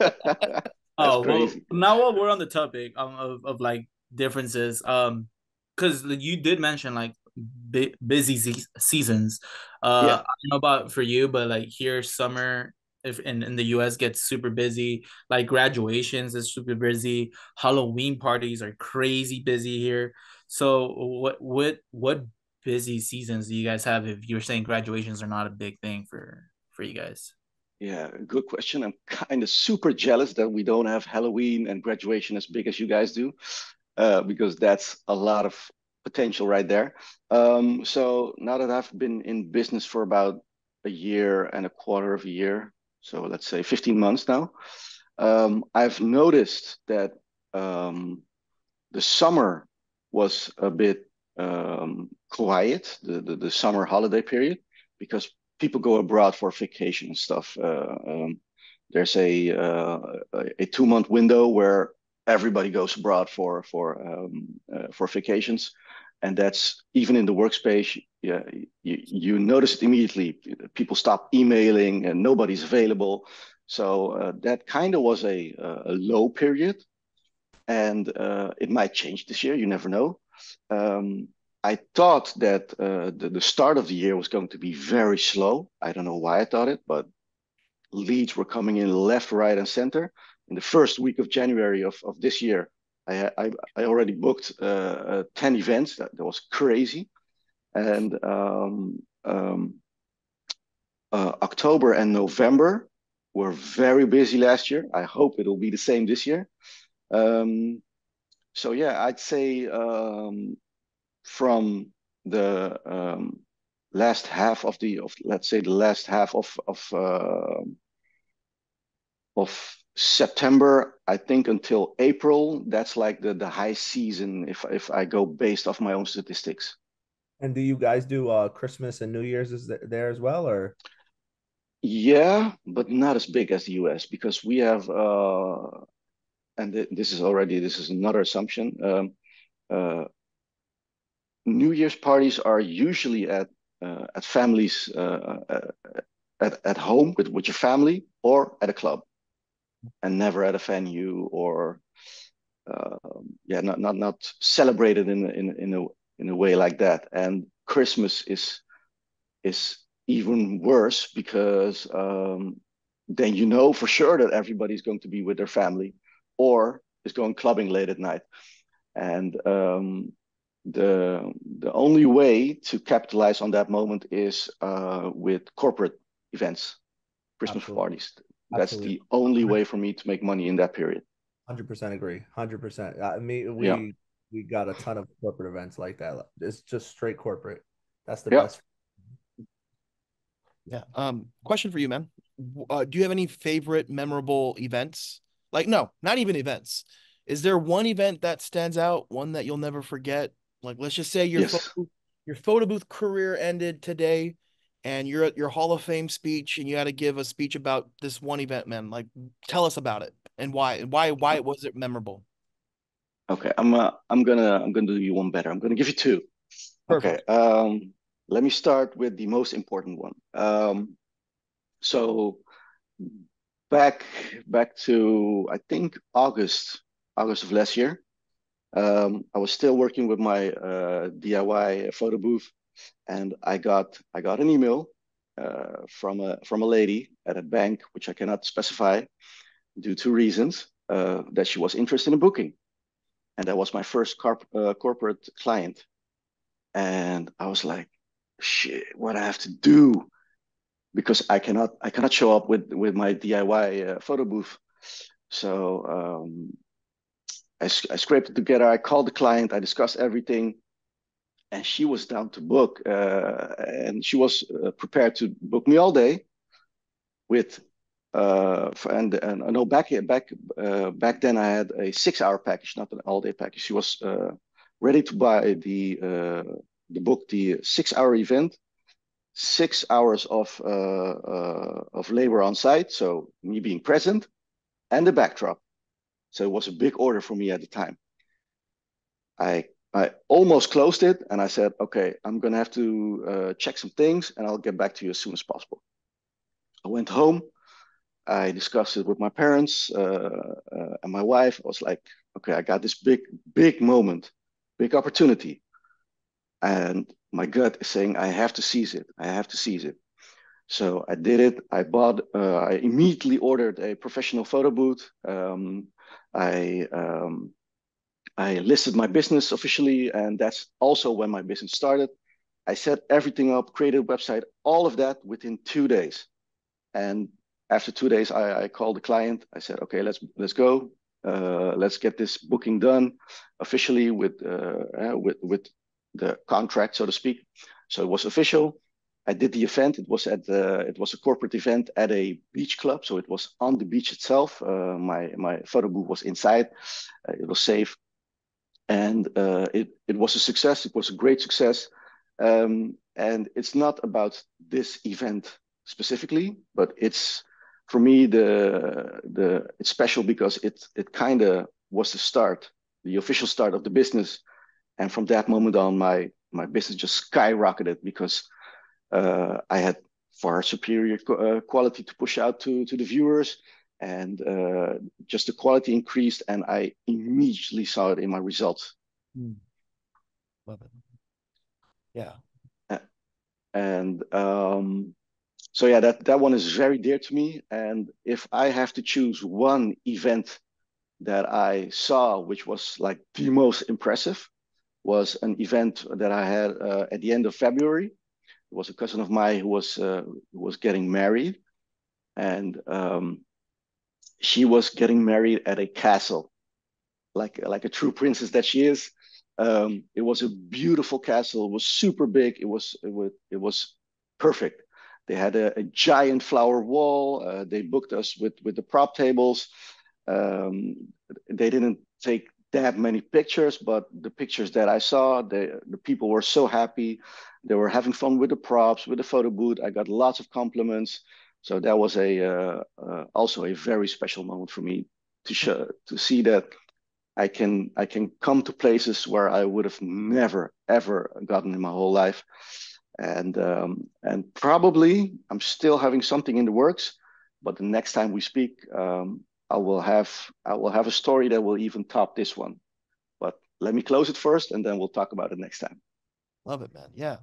oh well. Now while we're on the topic um, of of like differences, um, because you did mention like busy se- seasons. Uh, yeah. I don't know about for you, but like here, summer if in, in the US gets super busy. Like graduations is super busy. Halloween parties are crazy busy here. So what what what busy seasons do you guys have if you're saying graduations are not a big thing for for you guys? Yeah, good question. I'm kind of super jealous that we don't have Halloween and graduation as big as you guys do, uh, because that's a lot of potential right there. Um, so now that I've been in business for about a year and a quarter of a year, so let's say 15 months now, um, I've noticed that um, the summer was a bit um, quiet, the, the, the summer holiday period, because people go abroad for vacation and stuff. Uh, um, there's a uh, a two month window where everybody goes abroad for for um, uh, for vacations, and that's even in the workspace. Yeah, you, you notice it immediately. People stop emailing and nobody's available. So uh, that kind of was a, a low period, and uh, it might change this year. You never know. Um, I thought that uh, the, the start of the year was going to be very slow. I don't know why I thought it, but leads were coming in left, right, and center. In the first week of January of, of this year, I, I, I already booked uh, uh, 10 events. That, that was crazy. And um, um, uh, October and November were very busy last year. I hope it'll be the same this year. Um, so yeah, I'd say um, from the um, last half of the of let's say the last half of of uh, of September, I think until April, that's like the the high season if if I go based off my own statistics. And do you guys do uh Christmas and New Year's is there as well or? Yeah, but not as big as the US because we have uh and th this is already this is another assumption. Um, uh, New Year's parties are usually at uh, at families uh, uh, at at home with with your family or at a club, and never at a venue or um, yeah, not not not celebrated in in in a in a way like that. And Christmas is is even worse because um, then you know for sure that everybody's going to be with their family or is going clubbing late at night. And um, the the only way to capitalize on that moment is uh, with corporate events, Christmas Absolutely. parties. That's Absolutely. the only way for me to make money in that period. Hundred percent agree. Hundred percent. I mean, we yeah. we got a ton of corporate events like that. It's just straight corporate. That's the yeah. best. Yeah. Um. Question for you, man. Uh, do you have any favorite memorable events? Like, no, not even events. Is there one event that stands out? One that you'll never forget? Like, let's just say your yes. photo, your photo booth career ended today, and you're at your Hall of Fame speech, and you had to give a speech about this one event, man. Like, tell us about it and why. and Why? Why was it memorable? Okay, I'm uh, I'm gonna I'm gonna do you one better. I'm gonna give you two. Perfect. Okay. Um, let me start with the most important one. Um, so back back to I think August August of last year. Um, I was still working with my uh, DIY photo booth, and I got I got an email uh, from a from a lady at a bank, which I cannot specify due to reasons, uh, that she was interested in booking, and that was my first uh, corporate client, and I was like, shit, what I have to do, because I cannot I cannot show up with with my DIY uh, photo booth, so. Um, I, I scraped it together. I called the client. I discussed everything, and she was down to book. Uh, and she was uh, prepared to book me all day. With uh, and and I know back back uh, back then I had a six-hour package, not an all-day package. She was uh, ready to buy the uh, the book, the six-hour event, six hours of of labor on site, so me being present, and the backdrop. So it was a big order for me at the time. I I almost closed it and I said, okay, I'm gonna have to uh, check some things and I'll get back to you as soon as possible. I went home. I discussed it with my parents uh, uh, and my wife. I was like, okay, I got this big, big moment, big opportunity. And my gut is saying, I have to seize it. I have to seize it. So I did it. I bought, uh, I immediately ordered a professional photo booth. Um, I um, I listed my business officially, and that's also when my business started. I set everything up, created a website, all of that within two days. And after two days, I, I called the client. I said, okay, let's let's go. Uh, let's get this booking done officially with uh, with with the contract, so to speak. So it was official. I did the event. It was at the, it was a corporate event at a beach club, so it was on the beach itself. Uh, my my photo booth was inside. Uh, it was safe, and uh, it it was a success. It was a great success. Um, and it's not about this event specifically, but it's for me the the it's special because it it kind of was the start, the official start of the business, and from that moment on, my my business just skyrocketed because uh, I had far superior uh, quality to push out to to the viewers, and uh, just the quality increased, and I immediately saw it in my results. Mm. Love it. Yeah. And um, so yeah, that that one is very dear to me. And if I have to choose one event that I saw, which was like the most impressive, was an event that I had uh, at the end of February. It was a cousin of mine who was uh, who was getting married, and um, she was getting married at a castle, like like a true princess that she is. Um, it was a beautiful castle. It was super big. It was it was it was perfect. They had a, a giant flower wall. Uh, they booked us with with the prop tables. Um, they didn't take that many pictures, but the pictures that I saw, the the people were so happy. They were having fun with the props, with the photo booth. I got lots of compliments. So that was a uh, uh, also a very special moment for me to show to see that I can I can come to places where I would have never ever gotten in my whole life, and um, and probably I'm still having something in the works, but the next time we speak, um, I will have I will have a story that will even top this one. But let me close it first, and then we'll talk about it next time. Love it, man. Yeah.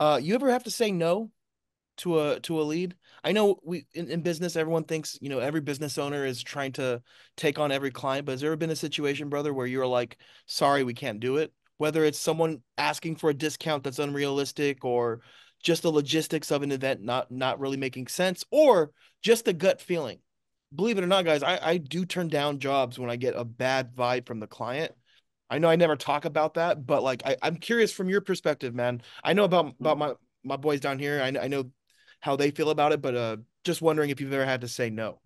Uh, you ever have to say no to a to a lead i know we in, in business everyone thinks you know every business owner is trying to take on every client but has there ever been a situation brother where you're like sorry we can't do it whether it's someone asking for a discount that's unrealistic or just the logistics of an event not not really making sense or just the gut feeling believe it or not guys i i do turn down jobs when i get a bad vibe from the client i know i never talk about that but like I, i'm curious from your perspective man i know about about my my boys down here I, I know how they feel about it, but uh, just wondering if you've ever had to say no.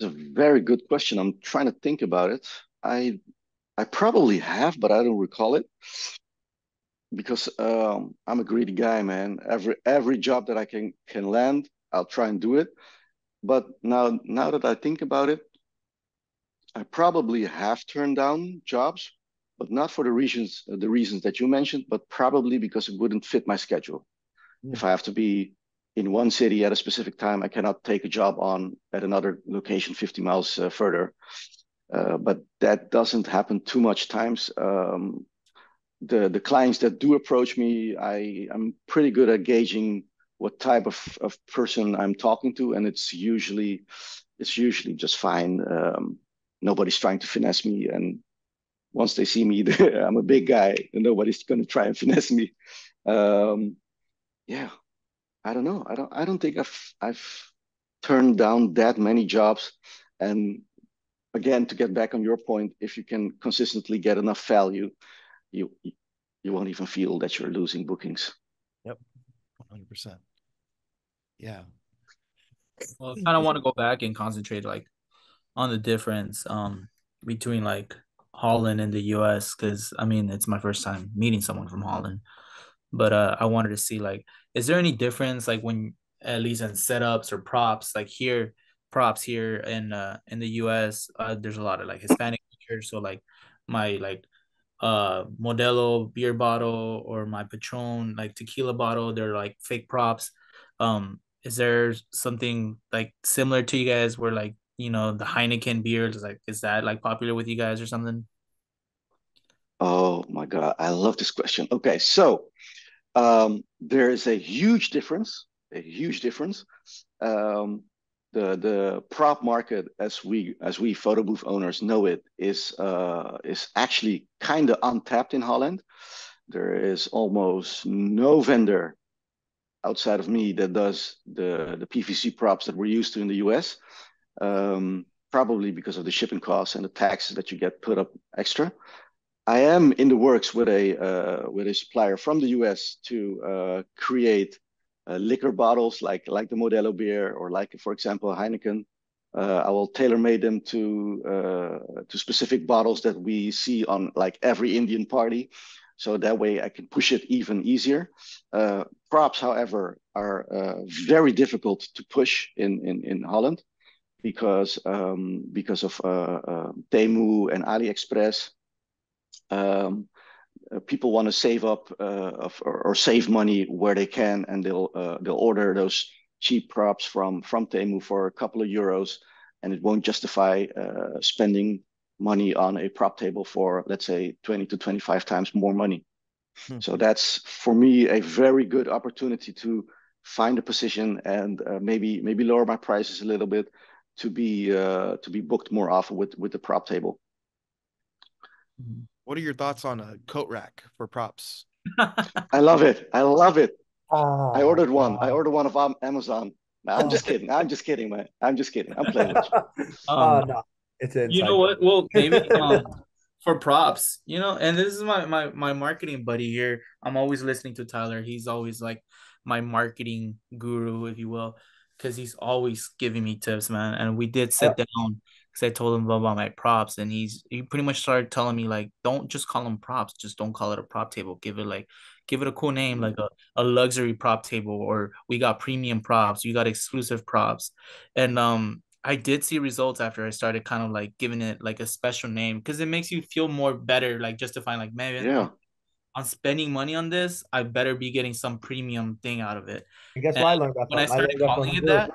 It's a very good question. I'm trying to think about it. I I probably have, but I don't recall it because um, I'm a greedy guy, man. Every every job that I can can land, I'll try and do it. But now now that I think about it, I probably have turned down jobs, but not for the reasons the reasons that you mentioned, but probably because it wouldn't fit my schedule. Mm. If I have to be in one city at a specific time, I cannot take a job on at another location 50 miles uh, further. Uh, but that doesn't happen too much times. Um, the the clients that do approach me, I I'm pretty good at gauging what type of, of person I'm talking to, and it's usually it's usually just fine. Um, nobody's trying to finesse me, and once they see me, I'm a big guy, and nobody's going to try and finesse me. Um, yeah, I don't know. I don't. I don't think I've I've turned down that many jobs. And again, to get back on your point, if you can consistently get enough value, you you won't even feel that you're losing bookings. Yep, one hundred percent. Yeah. Well, I kind of want to go back and concentrate like on the difference um between like Holland and the U.S. because I mean it's my first time meeting someone from Holland but uh, I wanted to see like, is there any difference like when at least in setups or props like here props here in uh in the U.S. Uh, there's a lot of like Hispanic features, so like my like uh Modelo beer bottle or my Patron like tequila bottle, they're like fake props. Um, is there something like similar to you guys where like you know the Heineken beer is like is that like popular with you guys or something? Oh my god, I love this question. Okay, so um, there is a huge difference, a huge difference. Um, the the prop market, as we as we photo booth owners know it, is uh, is actually kind of untapped in Holland. There is almost no vendor outside of me that does the the PVC props that we're used to in the US. Um, probably because of the shipping costs and the taxes that you get put up extra. I am in the works with a uh, with a supplier from the US to uh, create uh, liquor bottles like like the Modelo beer or like for example Heineken. Uh, I will tailor made them to uh, to specific bottles that we see on like every Indian party, so that way I can push it even easier. Uh, props, however, are very difficult to push in in in Holland because um, because of uh, uh, Temu and AliExpress. Um, uh, people want to save up uh, or, or, save money where they can, and they'll uh, they'll order those cheap props from from Temu for a couple of euros, and it won't justify uh, spending money on a prop table for let's say 20 to 25 times more money. Hmm. So that's for me a very good opportunity to find a position and maybe maybe lower my prices a little bit to be uh, to be booked more often with with the prop table. Mm-hmm. What are your thoughts on a coat rack for props? I love it. I love it. Oh, I ordered one. I ordered one of Amazon. I'm oh. just kidding. I'm just kidding, man. I'm just kidding. I'm playing with you. Uh, no, it's you know what? Well, maybe um, for props, you know, and this is my my my marketing buddy here. I'm always listening to Tyler. He's always like my marketing guru, if you will because he's always giving me tips, man. And we did sit yeah. down because I told him about my props, and he's he pretty much started telling me like, don't just call them props, just don't call it a prop table. Give it like, give it a cool name like a, a luxury prop table, or we got premium props, you got exclusive props, and um. I did see results after I started kind of like giving it like a special name because it makes you feel more better, like justifying like man, yeah. I'm spending money on this, I better be getting some premium thing out of it. And guess and why I learned that? When I started I calling it that,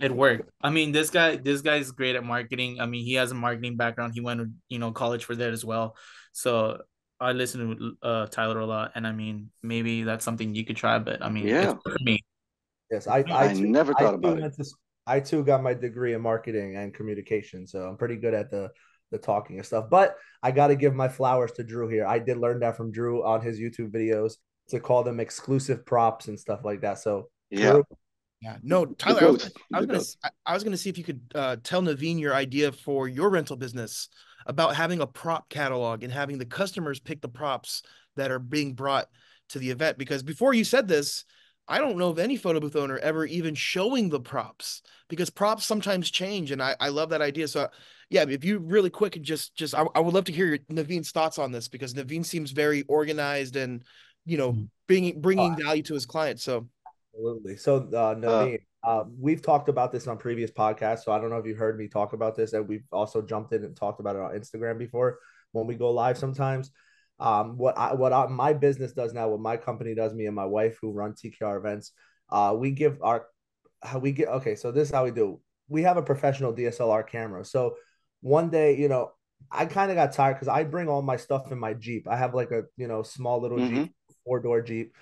it worked. I mean, this guy, this guy is great at marketing. I mean, he has a marketing background. He went to you know college for that as well. So I listen to uh, Tyler a lot, and I mean, maybe that's something you could try. But I mean, yeah, for me. Yes, I I, I too, never thought I about it. I too got my degree in marketing and communication, so I'm pretty good at the the talking and stuff. But I got to give my flowers to Drew here. I did learn that from Drew on his YouTube videos to call them exclusive props and stuff like that. So yeah. Drew, yeah, no, Tyler. I was, I was gonna, I was gonna see if you could uh, tell Naveen your idea for your rental business about having a prop catalog and having the customers pick the props that are being brought to the event. Because before you said this, I don't know of any photo booth owner ever even showing the props because props sometimes change, and I, I love that idea. So yeah, if you really quick and just just I, I would love to hear your, Naveen's thoughts on this because Naveen seems very organized and you know mm-hmm. bringing bringing uh, value to his clients. So absolutely. So uh, Naveen, uh, uh, we've talked about this on previous podcasts. So I don't know if you heard me talk about this, and we've also jumped in and talked about it on Instagram before when we go live sometimes. Um, what I what I, my business does now, what my company does, me and my wife who run TKR events, uh, we give our how we get okay. So this is how we do. We have a professional DSLR camera. So one day, you know, I kind of got tired because I bring all my stuff in my Jeep. I have like a, you know, small little mm-hmm. Jeep, four door Jeep.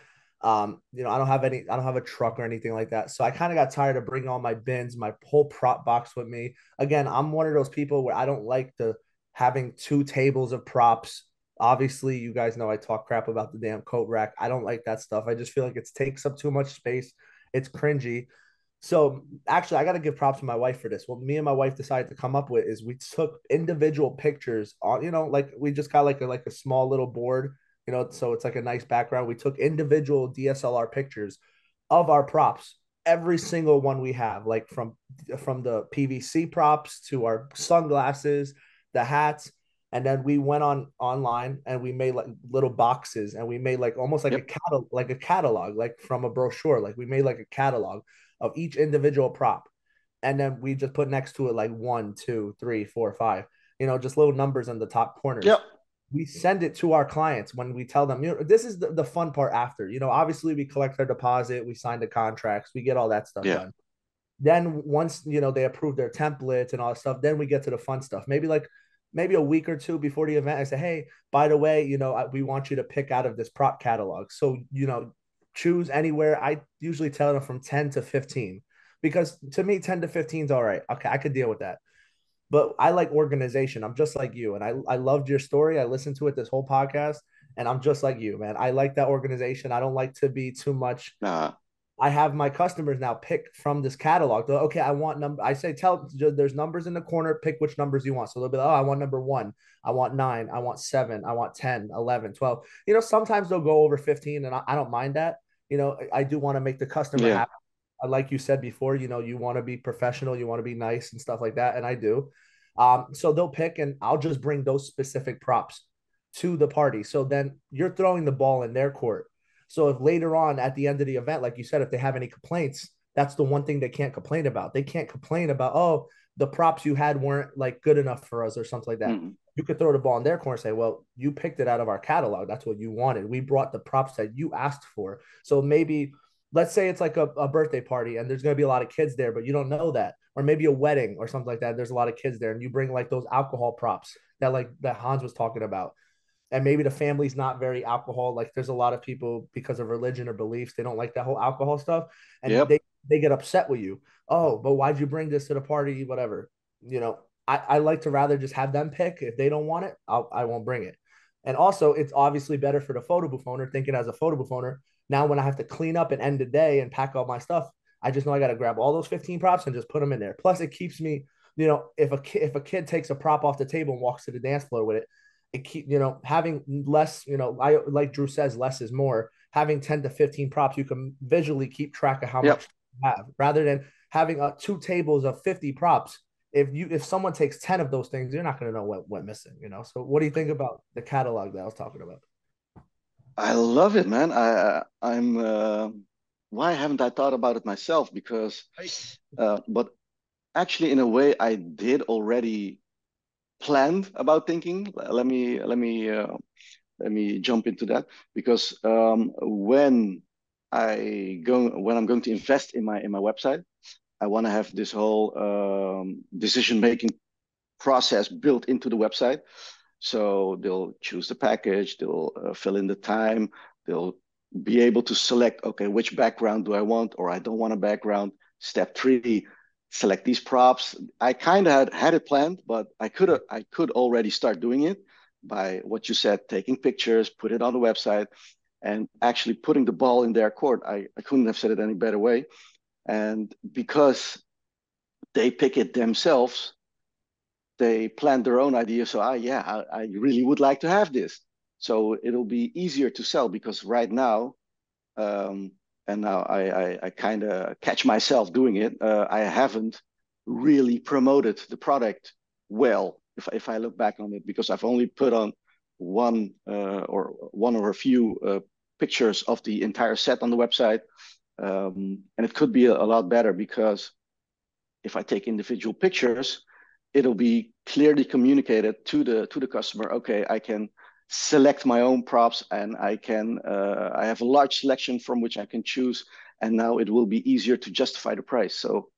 Um, you know, I don't have any, I don't have a truck or anything like that. So I kind of got tired of bringing all my bins, my whole prop box with me. Again, I'm one of those people where I don't like to having two tables of props. Obviously, you guys know I talk crap about the damn coat rack. I don't like that stuff. I just feel like it takes up too much space. It's cringy. So actually, I got to give props to my wife for this. What me and my wife decided to come up with is we took individual pictures on, you know, like we just got like a, like a small little board, you know, so it's like a nice background. We took individual DSLR pictures of our props, every single one we have, like from from the PVC props to our sunglasses, the hats, and then we went on online and we made like little boxes and we made like almost like yep. a catalog, like a catalog, like from a brochure. Like we made like a catalog of each individual prop. And then we just put next to it like one, two, three, four, five, you know, just little numbers in the top corners. Yep. We send it to our clients when we tell them, you know, this is the, the fun part after. You know, obviously we collect their deposit, we sign the contracts, we get all that stuff yeah. done. Then once you know they approve their templates and all that stuff, then we get to the fun stuff. Maybe like maybe a week or two before the event, I say, hey, by the way, you know, we want you to pick out of this prop catalog. So, you know, choose anywhere. I usually tell them from 10 to 15 because to me, 10 to 15 is all right. Okay, I could deal with that. But I like organization. I'm just like you. And I, I loved your story. I listened to it this whole podcast. And I'm just like you, man. I like that organization. I don't like to be too much. Nah. I have my customers now pick from this catalog. They're, okay, I want number. I say, tell there's numbers in the corner. Pick which numbers you want. So they'll be like, oh, I want number one. I want nine. I want seven. I want 10, 11, 12. You know, sometimes they'll go over 15 and I, I don't mind that. You know, I do want to make the customer yeah. happy. Like you said before, you know, you want to be professional, you want to be nice and stuff like that. And I do. Um, so they'll pick and I'll just bring those specific props to the party. So then you're throwing the ball in their court so if later on at the end of the event, like you said, if they have any complaints, that's the one thing they can't complain about. They can't complain about, oh, the props you had weren't like good enough for us or something like that. Mm-hmm. You could throw the ball in their corner and say, well, you picked it out of our catalog. That's what you wanted. We brought the props that you asked for. So maybe let's say it's like a, a birthday party and there's going to be a lot of kids there, but you don't know that. Or maybe a wedding or something like that. There's a lot of kids there and you bring like those alcohol props that like that Hans was talking about and maybe the family's not very alcohol like there's a lot of people because of religion or beliefs they don't like that whole alcohol stuff and yep. they, they get upset with you. Oh but why'd you bring this to the party? whatever. You know I, I like to rather just have them pick. If they don't want it I'll, i won't bring it. And also it's obviously better for the photo booth owner thinking as a photo booth owner now when i have to clean up and end the day and pack all my stuff i just know i got to grab all those 15 props and just put them in there. Plus it keeps me you know if a kid if a kid takes a prop off the table and walks to the dance floor with it it keep you know having less you know i like drew says less is more. Having 10 to 15 props you can visually keep track of how yep. much you have. Rather than having uh, two tables of 50 props if you if someone takes 10 of those things you're not going to know what went missing you know? So what do you think about the catalog that i was talking about? I love it man. I i'm uh, why haven't i thought about it myself? Because uh, but actually in a way i did already planned about thinking. Let me let me uh, let me jump into that because um, when I go when I'm going to invest in my in my website, I want to have this whole um, decision making process built into the website. So they'll choose the package, they'll uh, fill in the time, they'll be able to select okay which background do I want or I don't want a background. Step three, select these props. I kind of had, had it planned, but I could I could already start doing it by what you said, taking pictures, put it on the website, and actually putting the ball in their court. I, I couldn't have said it any better way. And because they pick it themselves, they plan their own idea. So, I, yeah, I, I really would like to have this. So it'll be easier to sell because right now, um, and now I, I, I kind of catch myself doing it. Uh, I haven't really promoted the product well, if, if I look back on it, because I've only put on one uh, or one or a few uh, pictures of the entire set on the website. Um, and it could be a, a, lot better because if I take individual pictures, it'll be clearly communicated to the to the customer. Okay, I can select my own props and I can, uh, I have a large selection from which I can choose. And now it will be easier to justify the price. So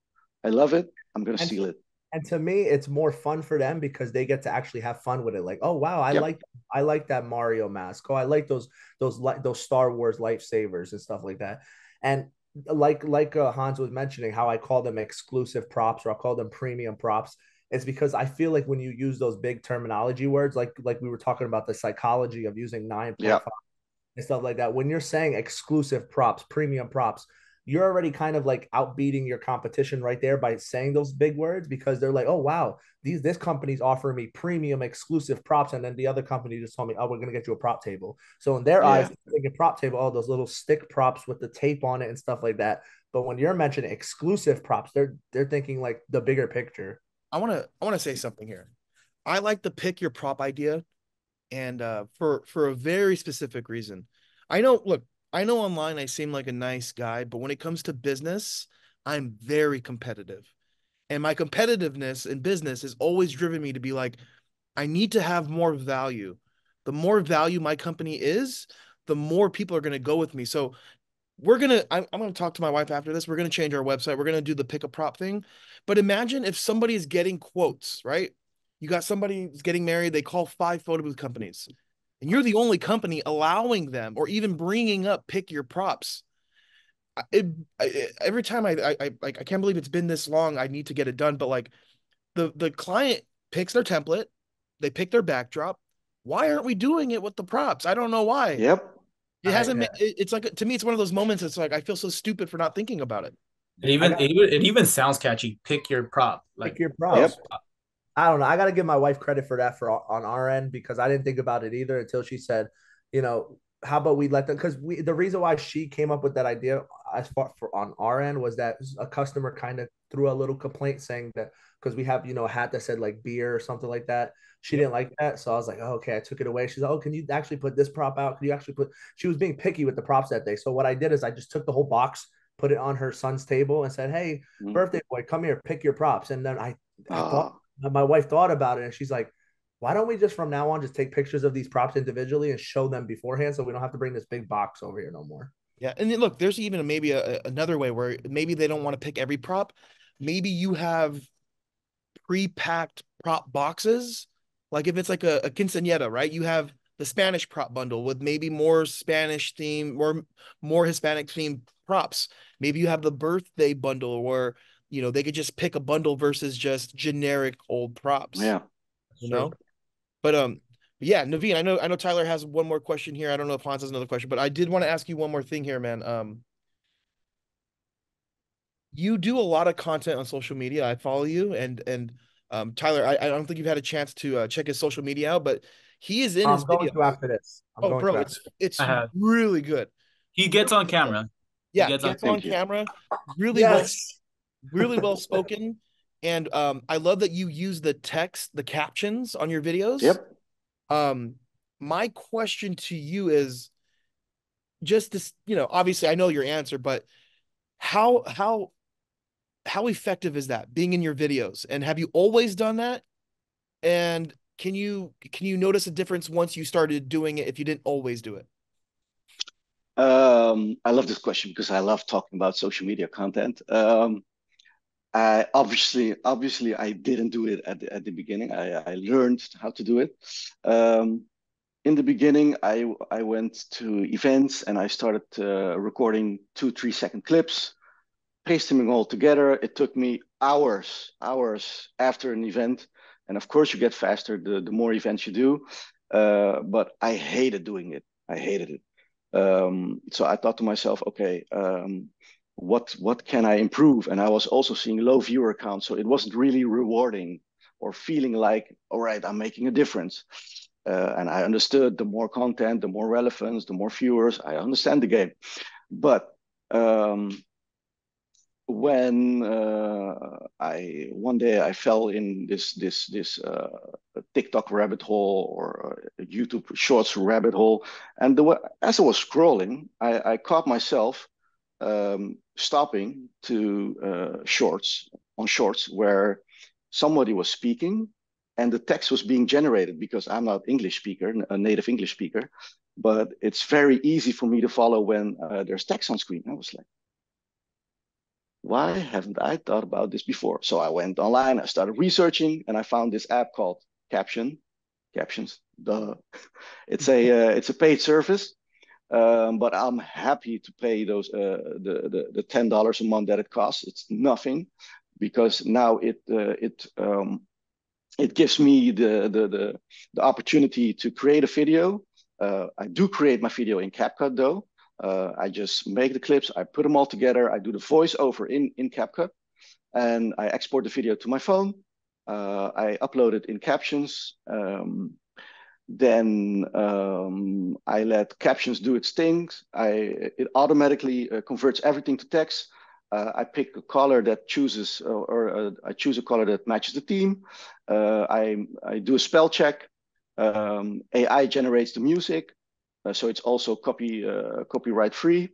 I love it. I'm going to steal it. And to me, it's more fun for them because they get to actually have fun with it. Like, oh wow, I yep. like I like that Mario mask. Oh, I like those those those Star Wars lifesavers and stuff like that. And like like uh, Hans was mentioning, how I call them exclusive props or I call them premium props is because I feel like when you use those big terminology words, like like we were talking about the psychology of using nine yeah. and stuff like that, when you're saying exclusive props, premium props, you're already kind of like outbeating your competition right there by saying those big words because they're like, oh wow, these this company's offering me premium exclusive props, and then the other company just told me, oh, we're gonna get you a prop table. So in their yeah. eyes, a prop table, all those little stick props with the tape on it and stuff like that. But when you're mentioning exclusive props, they're they're thinking like the bigger picture. I want to I want to say something here. I like to pick your prop idea, and uh, for for a very specific reason. I know. Look, I know online I seem like a nice guy, but when it comes to business, I'm very competitive, and my competitiveness in business has always driven me to be like, I need to have more value. The more value my company is, the more people are going to go with me. So we're gonna I'm, I'm gonna talk to my wife after this. We're gonna change our website. We're gonna do the pick a prop thing. But imagine if somebody is getting quotes right? You got somebody who's getting married they call five photo booth companies and you're the only company allowing them or even bringing up pick your props. It, it, every time I, I i like i can't believe it's been this long. I need to get it done. But like the the client picks their template. They pick their backdrop. Why aren't we doing it with the props? I don't know why. Yep It hasn't. I, yeah. it's like to me, it's one of those moments. It's like I feel so stupid for not thinking about it. It even got, it even it even sounds catchy. Pick your prop. Like pick your oh, prop. Yep. I don't know. I got to give my wife credit for that for on our end because I didn't think about it either until she said, you know, how about we let them? Because we the reason why she came up with that idea as far for on our end was that a customer kind of threw a little complaint saying that because we have you know a hat that said like beer or something like that. She didn't like that, so I was like, oh, okay, I took it away. She's like, oh, can you actually put this prop out? Can you actually put? She was being picky with the props that day, so what I did is I just took the whole box, put it on her son's table, and said, hey, mm-hmm. birthday boy, come here, pick your props. And then I, I thought my wife thought about it and she's like, why don't we just from now on just take pictures of these props individually and show them beforehand so we don't have to bring this big box over here no more. Yeah, and then look, there's even maybe a, another way where maybe they don't want to pick every prop. Maybe you have pre-packed prop boxes. Like if it's like a, a quinceañera, right? You have the Spanish prop bundle with maybe more Spanish theme, more more Hispanic theme props. Maybe you have the birthday bundle where you know they could just pick a bundle versus just generic old props yeah you sure. know but um yeah naveen i know i know tyler has one more question here i don't know if hans has another question but i did want to ask you one more thing here man um you do a lot of content on social media. I follow you and and um tyler i, I don't think you've had a chance to uh, check his social media out but he is in I'm his going to after this. I'm oh bro it's it's really good. He gets on camera. Yeah he gets, gets on, on camera. Really yes. really well spoken. And um, I love that you use the text, the captions on your videos. Yep. Um, my question to you is just this, you know, obviously I know your answer, but how how how effective is that being in your videos? And have you always done that? And can you can you notice a difference once you started doing it if you didn't always do it? Um, I love this question because I love talking about social media content. Um, I obviously, obviously, I didn't do it at the, at the beginning. I, I learned how to do it. Um, in the beginning, I I went to events and I started uh, recording two, three second clips, pasting them all together. It took me hours, hours after an event. And of course, you get faster the, the more events you do. Uh, but I hated doing it. I hated it. Um, so I thought to myself, okay, um, what what can I improve? And I was also seeing low viewer count, so it wasn't really rewarding or feeling like, all right, I'm making a difference. Uh, and I understood the more content, the more relevance, the more viewers. I understand the game, but um, when uh, I one day I fell in this this this uh, TikTok rabbit hole or YouTube Shorts rabbit hole, and the, as I was scrolling, I, I caught myself um, stopping to uh, shorts on shorts where somebody was speaking and the text was being generated because I'm not English speaker, a native English speaker, but it's very easy for me to follow when uh, there's text on screen. I was like, why haven't I thought about this before? So I went online, I started researching, and I found this app called Caption, Captions. The it's a uh, it's a paid service, um, but I'm happy to pay those uh, the, the, the ten dollars a month that it costs. It's nothing because now it uh, it um, it gives me the, the the the opportunity to create a video. Uh, I do create my video in CapCut though. Uh, I just make the clips, I put them all together, I do the voiceover in in CapCut, and I export the video to my phone. Uh, I upload it in captions. Um, then um, I let captions do its thing. I it automatically uh, converts everything to text. Uh, I pick a color that chooses, or uh, I choose a color that matches the theme. Uh, I I do a spell check. Um, AI generates the music, so it's also copy copyright free.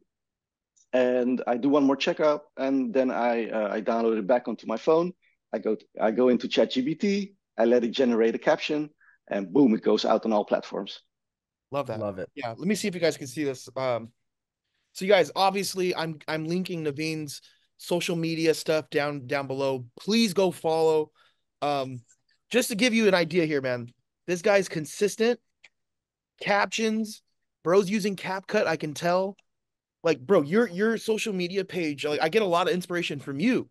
And I do one more checkout, and then I I download it back onto my phone. I go to, I go into ChatGPT. I let it generate a caption and boom, it goes out on all platforms. Love that. Love it. Yeah. Let me see if you guys can see this. Um, so you guys, obviously, I'm I'm linking Naveen's social media stuff down down below. Please go follow. Um, just to give you an idea here, man. This guy's consistent. Captions, bro's using CapCut. I can tell. Like, bro, your your social media page, like I get a lot of inspiration from you.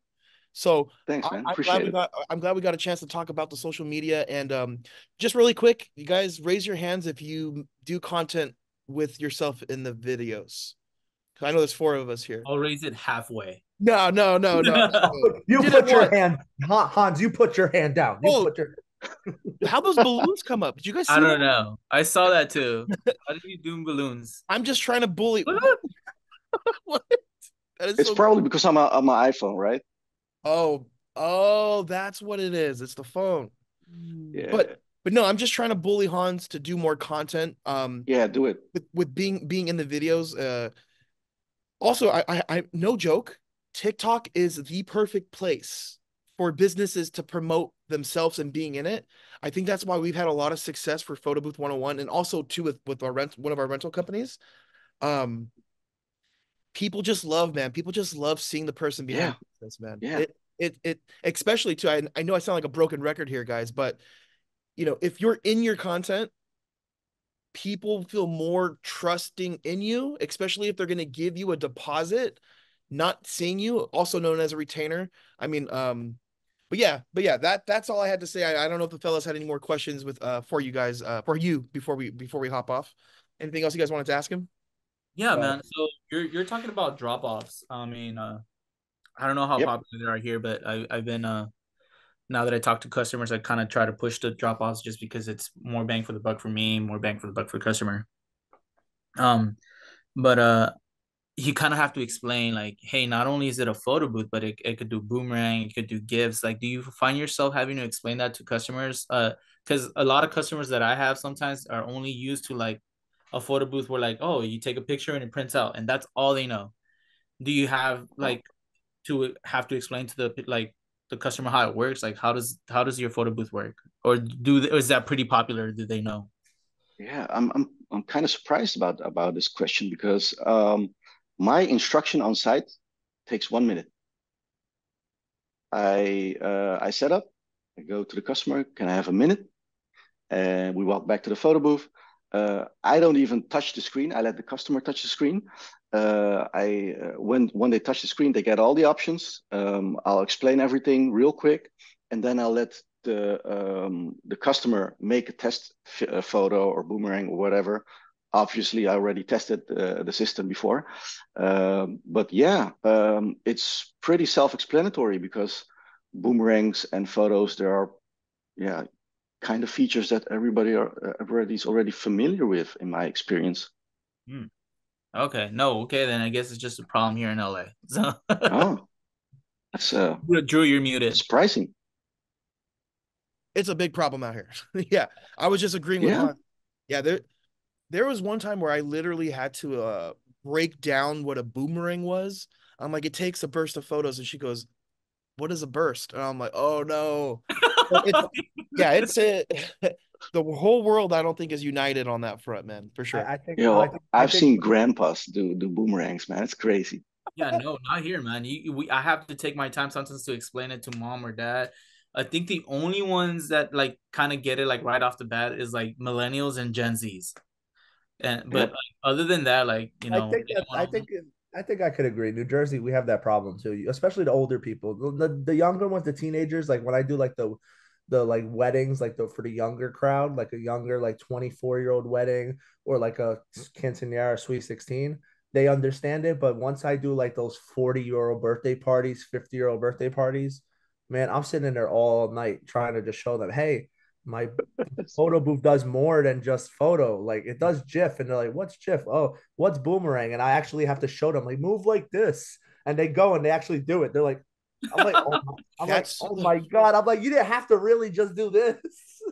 So thanks, man. I, am glad we got I'm glad we got a chance to talk about the social media and um just really quick, you guys raise your hands if you do content with yourself in the videos? I know there's four of us here. I'll raise it halfway. No, no, no, no. you Did put your once. hand, Hans. You put your hand down. You Oh. put your. How those balloons come up? Did you guys see I don't know. I saw that too. How did you doom balloons? I'm just trying to bully. what? That is It's so probably because I'm a, on my iPhone, right? Oh, oh, that's what it is. It's the phone. Yeah. But but no, I'm just trying to bully Hans to do more content. Um yeah, do it. with, with being being in the videos. Uh also I, I I no joke, TikTok is the perfect place for businesses to promote themselves and being in it. I think that's why we've had a lot of success for Photo Booth 101 and also too with with our rent one of our rental companies. Um people just love man people just love seeing the person behind this man Yeah. it it it especially too I, I know i sound like a broken record here guys but you know if you're in your content people feel more trusting in you especially if they're going to give you a deposit not seeing you also known as a retainer i mean um but yeah but yeah that that's all i had to say i, I don't know if the fellas had any more questions with uh for you guys uh for you before we before we hop off anything else you guys wanted to ask him Yeah, Uh, man. So you're you're talking about drop offs. I mean, uh, I don't know how Yep. popular they are here, but I I've been uh now that I talk to customers, I kind of try to push the drop offs just because it's more bang for the buck for me, more bang for the buck for the customer. Um, but uh, you kind of have to explain like, hey, not only is it a photo booth, but it, it could do boomerang, it could do GIFs. Like, do you find yourself having to explain that to customers? Uh, because a lot of customers that I have sometimes are only used to like a photo booth where like, oh, you take a picture and it prints out, and that's all they know. Do you have like to have to explain to the like the customer how it works? Like, how does how does your photo booth work, or do or is that pretty popular? Do they know? Yeah, I'm I'm I'm kind of surprised about about this question because um, my instruction on site takes one minute. I uh, I set up, I go to the customer, can I have a minute? And we walk back to the photo booth. Uh, I don't even touch the screen. I let the customer touch the screen. Uh, I uh, when when they touch the screen, they get all the options. Um, I'll explain everything real quick, and then I'll let the um, the customer make a test uh, photo or boomerang or whatever. Obviously, I already tested uh, the system before, um, but yeah, um, it's pretty self-explanatory because boomerangs and photos there are, yeah, kind of features that everybody are uh, everybody's already familiar with, in my experience. Okay, no, okay, then I guess it's just a problem here in LA. So, Oh, that's uh, Drew, you're muted. surprising. it's a big problem out here. yeah, I was just agreeing with Yeah. Yeah, there there was one time where I literally had to uh break down what a boomerang was. I'm like, it takes a burst of photos, and she goes, "What is a burst?" And I'm like, "Oh no." It's- yeah, it's a the whole world. I don't think is united on that front, man, for sure. I, I think. You know, I think- I I've think- seen grandpas do do boomerangs, man. It's crazy. Yeah, no, not here, man. You, we, I have to take my time sometimes to explain it to mom or dad. I think the only ones that like kind of get it like right off the bat is like millennials and Gen Zs. And but other than that, like you know, I think that, I think I think I could agree. New Jersey, we have that problem too, especially the older people. The, the, the younger ones, the teenagers, like when I do like the the like weddings, like the for the younger crowd, like a younger like 24 year old wedding or like a quinceanera sweet 16, they understand it. But once I do like those 40 year old birthday parties, 50 year old birthday parties, man, I'm sitting in there all night trying to just show them, hey, my photo booth does more than just photo. Like it does GIF, and they're like, "What's GIF? Oh, what's boomerang?" And I actually have to show them like, "Move like this," and they go and they actually do it. They're like, "I'm like, oh my, I'm like, oh my god!" I'm like, "You didn't have to really just do this."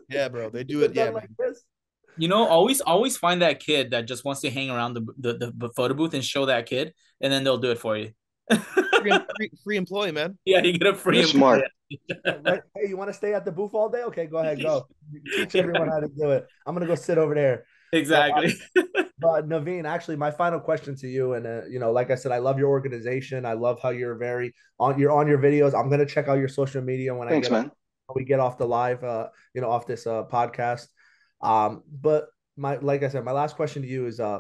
yeah, bro, they do it. Yeah, like this. you know, always always find that kid that just wants to hang around the the, the, the photo booth and show that kid, and then they'll do it for you. free, free, free employee, man. yeah, you get a free You're smart. Like, hey, you want to stay at the booth all day? Okay, go ahead, go. Teach everyone how to do it. I'm gonna go sit over there. Exactly. But Naveen, actually, my final question to you, and uh, you know, like I said, I love your organization. I love how you're very on. You're on your videos. I'm gonna check out your social media when Thanks, I get man. when we get off the live, uh, you know, off this uh podcast. Um, but my like I said, my last question to you is, uh,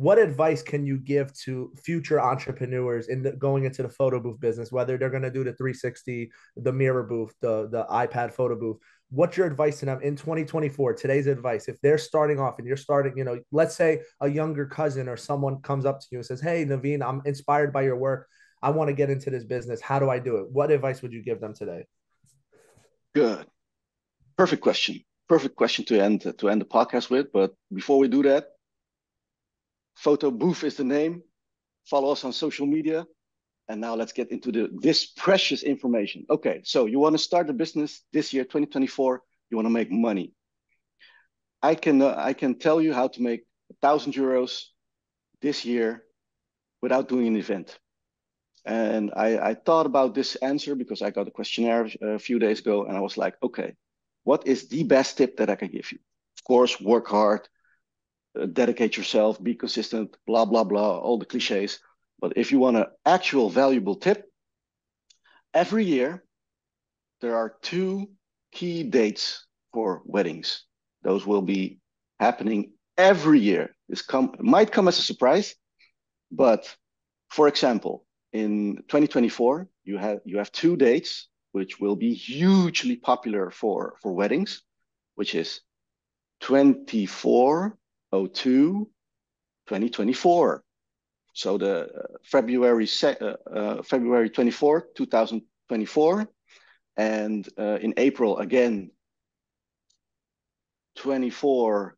what advice can you give to future entrepreneurs in the, going into the photo booth business, whether they're gonna do the 360, the mirror booth, the the iPad photo booth? what's your advice to them in 2024 today's advice if they're starting off and you're starting you know let's say a younger cousin or someone comes up to you and says hey naveen i'm inspired by your work. I want to get into this business. How do i do it? What advice would you give them today? Good. Perfect question. Perfect question to end to end the podcast with but before we do that Photoboef is the name follow us on social media and now let's get into the this precious information. Okay, so you want to start a business this year, 2024. You want to make money. I can uh, I can tell you how to make a thousand euros this year without doing an event. And I, I thought about this answer because I got a questionnaire a few days ago, and I was like, okay, what is the best tip that I can give you? Of course, work hard, uh, Uh, dedicate yourself, be consistent, blah blah blah, all the cliches. But if you want an actual valuable tip, every year there are two key dates for weddings. Those will be happening every year. This come might come as a surprise, but for example, in 2024, you have you have two dates which will be hugely popular for for weddings, which is 2402 2024 so the uh, February uh, uh, February 24, 2024, and in April again 24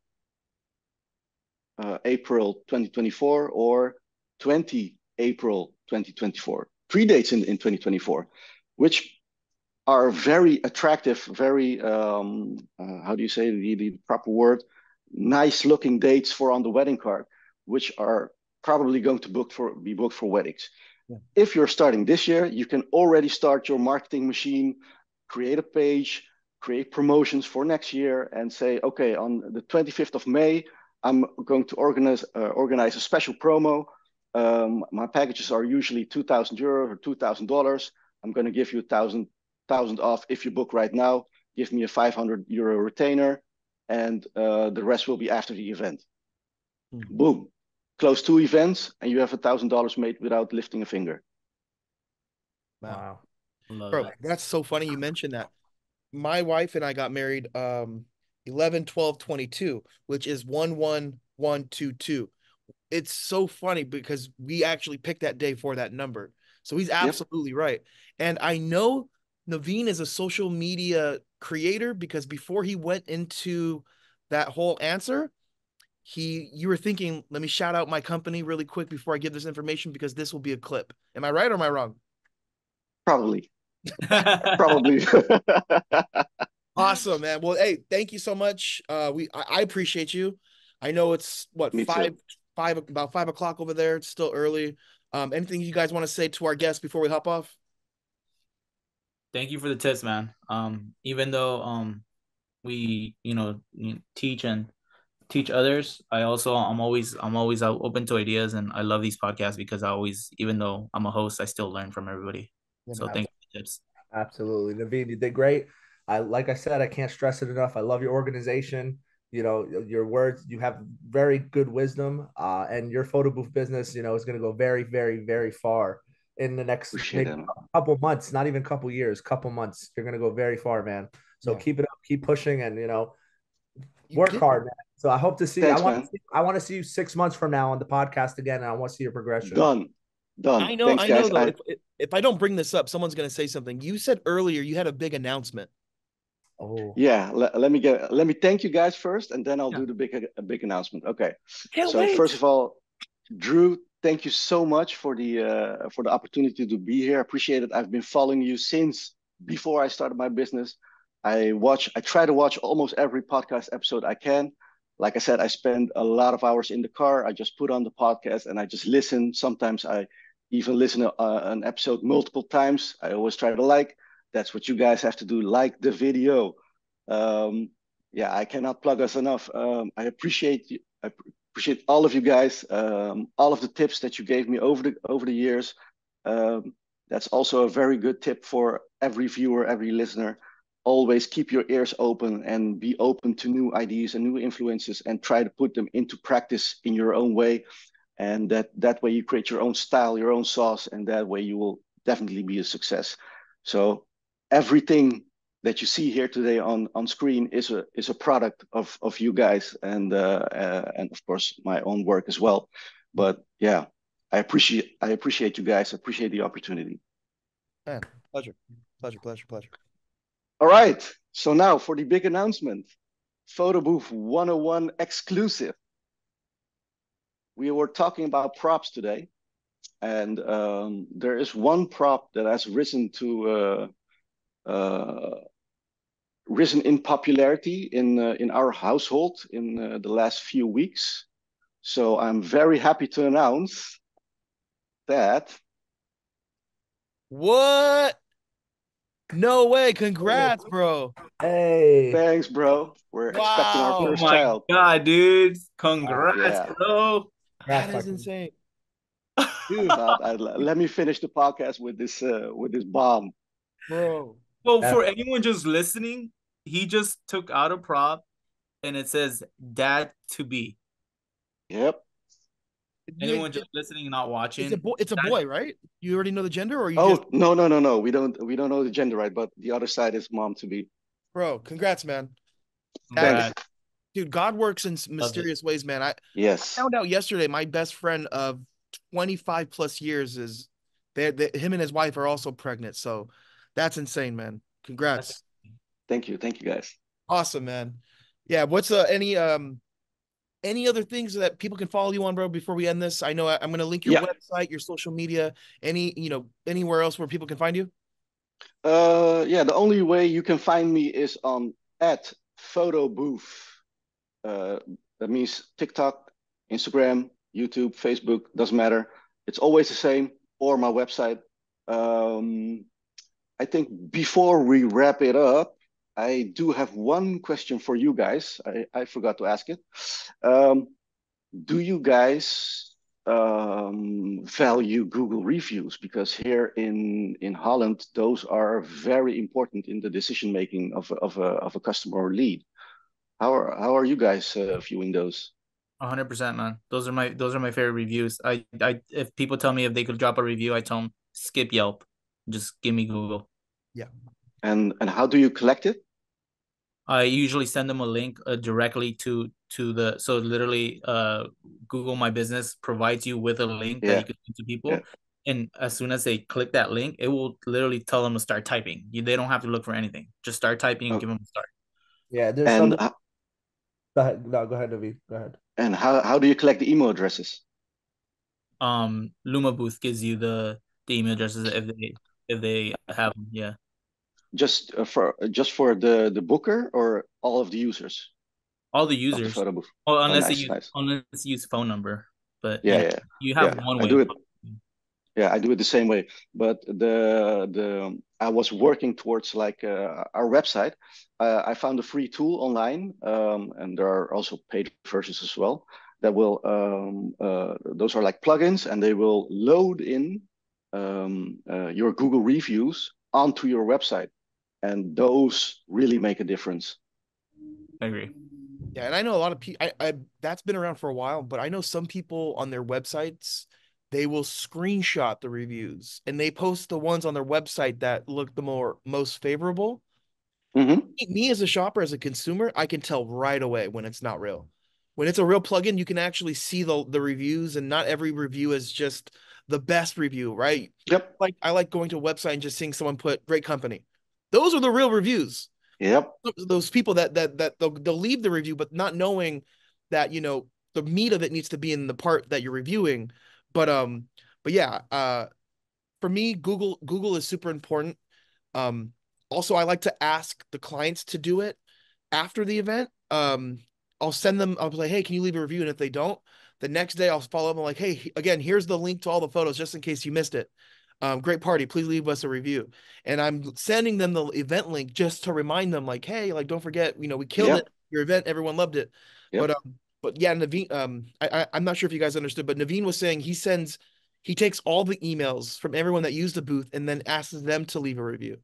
uh, April 2024 or 20 April 2024. Three dates in, in 2024, which are very attractive, very, um, uh, how do you say the, the proper word? Nice looking dates for on the wedding card, which are probably going to book for be booked for weddings. Yeah. If you're starting this year, you can already start your marketing machine, create a page, create promotions for next year, and say, okay, on the 25th of May, I'm going to organize uh, organize a special promo. Um, my packages are usually 2,000 euros or 2,000 dollars. I'm going to give you a thousand thousand off if you book right now. Give me a 500 euro retainer, and uh, the rest will be after the event. Mm-hmm. Boom close two events and you have a thousand dollars made without lifting a finger. Wow. Bro, that. that's so funny you mentioned that. My wife and I got married um 11 12 22, which is 1 1 1 2 2. It's so funny because we actually picked that day for that number. So he's absolutely yep. right. And I know Naveen is a social media creator because before he went into that whole answer, he you were thinking let me shout out my company really quick before i give this information because this will be a clip. Am i right or am i wrong? Probably. Probably. Awesome man. Well hey thank you so much. Uh we i, I appreciate you. I know it's what Me five too. five about five o'clock over there. It's still early. Um anything you guys want to say to our guests before we hop off thank you for the tips man. Um even though um we you know teach and teach others i also i'm always i'm always open to ideas and i love these podcasts because i always even though i'm a host i still learn from everybody. Yeah, so thank you tips. Absolutely. Naveen you did great. I like i said i can't stress it enough. I love your organization. You know your words you have very good wisdom uh, and your photo booth business you know is going to go very very very far in the next couple months not even a couple years couple months you're going to go very far man so yeah. keep it up keep pushing and you know work hard man so I hope to see. Thanks, I want. To see, I want to see you six months from now on the podcast again, and I want to see your progression. Done. Done. I know. Thanks, I know. Though, I... If, if I don't bring this up, someone's going to say something. You said earlier you had a big announcement. Oh. Yeah. Let, let me get. Let me thank you guys first, and then I'll yeah. do the big a big announcement. Okay. Can't so wait. first of all, Drew, thank you so much for the uh, for the opportunity to be here. I appreciate it. I've been following you since before I started my business. I watch. I try to watch almost every podcast episode I can like I said, I spend a lot of hours in the car. I just put on the podcast and I just listen. Sometimes I even listen to uh, an episode multiple times. I always try to like. That's what you guys have to do. Like the video. Um, yeah, I cannot plug us enough. Um, I appreciate you. I appreciate all of you guys. Um, all of the tips that you gave me over the over the years. Um, that's also a very good tip for every viewer, every listener always keep your ears open and be open to new ideas and new influences and try to put them into practice in your own way and that that way you create your own style your own sauce and that way you will definitely be a success so everything that you see here today on on screen is a is a product of of you guys and uh, uh, and of course my own work as well. But yeah, I appreciate I appreciate you guys. Appreciate the opportunity. Man, pleasure, pleasure, pleasure, pleasure. All right. So now for the big announcement, Photo Booth 101 exclusive. We were talking about props today, and um, there is one prop that has risen to uh, uh, risen in popularity in uh, in our household in uh, the last few weeks. So I'm very happy to announce that. What? No way! Congrats, bro. Hey. Thanks, bro. We're wow. expecting our first oh my child. God, dude! Congrats, yeah. bro. That is insane. Dude, I, let me finish the podcast with this uh, with this bomb, bro. Well, for anyone just listening, he just took out a prop, and it says "Dad to be." Yep. Anyone just listening and not watching? It's a boy. It's a boy, right? You already know the gender, or you? Oh just... no, no, no, no. We don't. We don't know the gender, right? But the other side is mom to be. Bro, congrats, man. Thanks. Dude, God works in mysterious ways, man. I yes I found out yesterday. My best friend of twenty five plus years is, they, they, him and his wife are also pregnant. So, that's insane, man. Congrats. Thank you, thank you, guys. Awesome, man. Yeah. What's uh any um any other things that people can follow you on, bro, before we end this? I know I, am going to link your yeah. website, your social media, any, you know, anywhere else where people can find you. Uh, yeah, the only way you can find me is on at Photoboef. Uh, that means TikTok, Instagram, YouTube, Facebook, doesn't matter. It's always the same, or my website. Um, I think before we wrap it up, I do have one question for you guys. I, I forgot to ask it. Um, do you guys um, value Google reviews? Because here in, in Holland, those are very important in the decision making of, of, a, of a customer or lead. How are, how are you guys uh, viewing those? hundred percent, man. Those are my those are my favorite reviews. I I if people tell me if they could drop a review, I tell them skip Yelp, just give me Google. Yeah. And and how do you collect it? I usually send them a link uh, directly to to the so literally uh Google My Business provides you with a link yeah. that you can send to people. Yeah. And as soon as they click that link, it will literally tell them to start typing. You, they don't have to look for anything. Just start typing and okay. give them a start. Yeah, there's and, some. Go ahead. No, go ahead, Navi. Go ahead. And how, how do you collect the email addresses? Um, Luma Booth gives you the the email addresses if they if they have them. Yeah. Just uh, for just for the the booker or all of the users? All the users. The oh, unless oh, nice, you nice. unless you use phone number. But yeah, yeah, yeah. you have yeah, one way. I do it. Yeah, I do it the same way. But the the I was working towards like uh, our website. Uh, I found a free tool online, um, and there are also paid versions as well. That will um, uh, those are like plugins, and they will load in um, uh, your Google reviews onto your website and those really make a difference. I agree. Yeah, and I know a lot of people. I, I that's been around for a while, but I know some people on their websites they will screenshot the reviews and they post the ones on their website that look the more most favorable. Mm-hmm. Me as a shopper, as a consumer, I can tell right away when it's not real. When it's a real plugin, you can actually see the the reviews, and not every review is just the best review, right? Yep. Like I like going to a website and just seeing someone put great company. Those are the real reviews. Yep. Those people that that that they'll, they'll leave the review, but not knowing that you know the meat of it needs to be in the part that you're reviewing. But um, but yeah, uh, for me, Google Google is super important. Um, also, I like to ask the clients to do it after the event. Um, I'll send them. I'll be like, hey, can you leave a review? And if they don't, the next day I'll follow up. I'm like, hey, again, here's the link to all the photos just in case you missed it um, great party. Please leave us a review. And I'm sending them the event link just to remind them, like, hey, like, don't forget, you know, we killed yep. it. Your event, everyone loved it. Yep. But um, but yeah, Naveen, um, I, I am not sure if you guys understood, but Naveen was saying he sends, he takes all the emails from everyone that used the booth and then asks them to leave a review.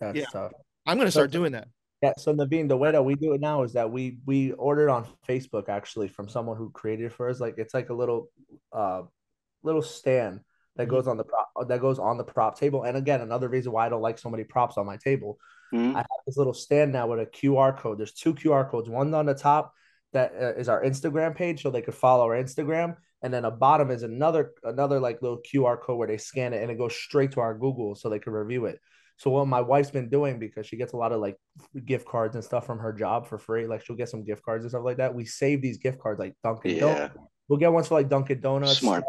That's yeah. tough. I'm gonna start doing that. Yeah, so Naveen, the way that we do it now is that we we ordered on Facebook actually from someone who created it for us. Like it's like a little uh little stand that mm-hmm. goes on the prop that goes on the prop table. And again, another reason why I don't like so many props on my table. Mm-hmm. I have this little stand now with a QR code. There's two QR codes. One on the top that uh, is our Instagram page, so they could follow our Instagram, and then a bottom is another another like little QR code where they scan it and it goes straight to our Google, so they can review it. So what my wife's been doing because she gets a lot of like gift cards and stuff from her job for free, like she'll get some gift cards and stuff like that. We save these gift cards like Dunkin' yeah. Donuts. We'll get ones for like Dunkin' Donuts, Smart.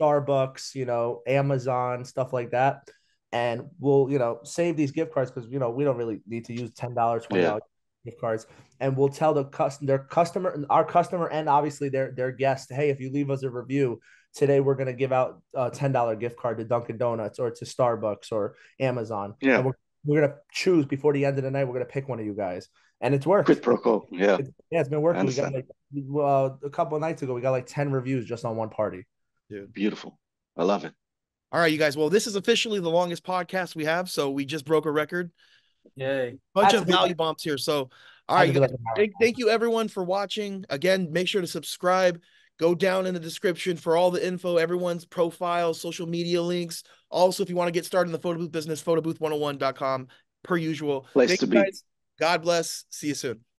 Starbucks, you know, Amazon, stuff like that. And we'll, you know, save these gift cards because you know we don't really need to use ten dollars, twenty dollars yeah. gift cards. And we'll tell the customer, their customer, our customer, and obviously their their guest, hey, if you leave us a review today, we're gonna give out a ten dollar gift card to Dunkin' Donuts or to Starbucks or Amazon. Yeah, we're, we're gonna choose before the end of the night. We're gonna pick one of you guys, and it's worked. Quid pro quo. Yeah, it's, yeah, it's been working. We got like well, a couple of nights ago, we got like ten reviews just on one party. Dude. Beautiful. I love it. All right, you guys. Well, this is officially the longest podcast we have, so we just broke a record. Yay! Bunch of value bombs here. So, all right, guys, thank, thank you everyone for watching. Again, make sure to subscribe. Go down in the description for all the info, everyone's profile, social media links. Also, if you want to get started in the photo booth business, photobooth101.com per usual. Place thank to be. Guys. God bless. See you soon.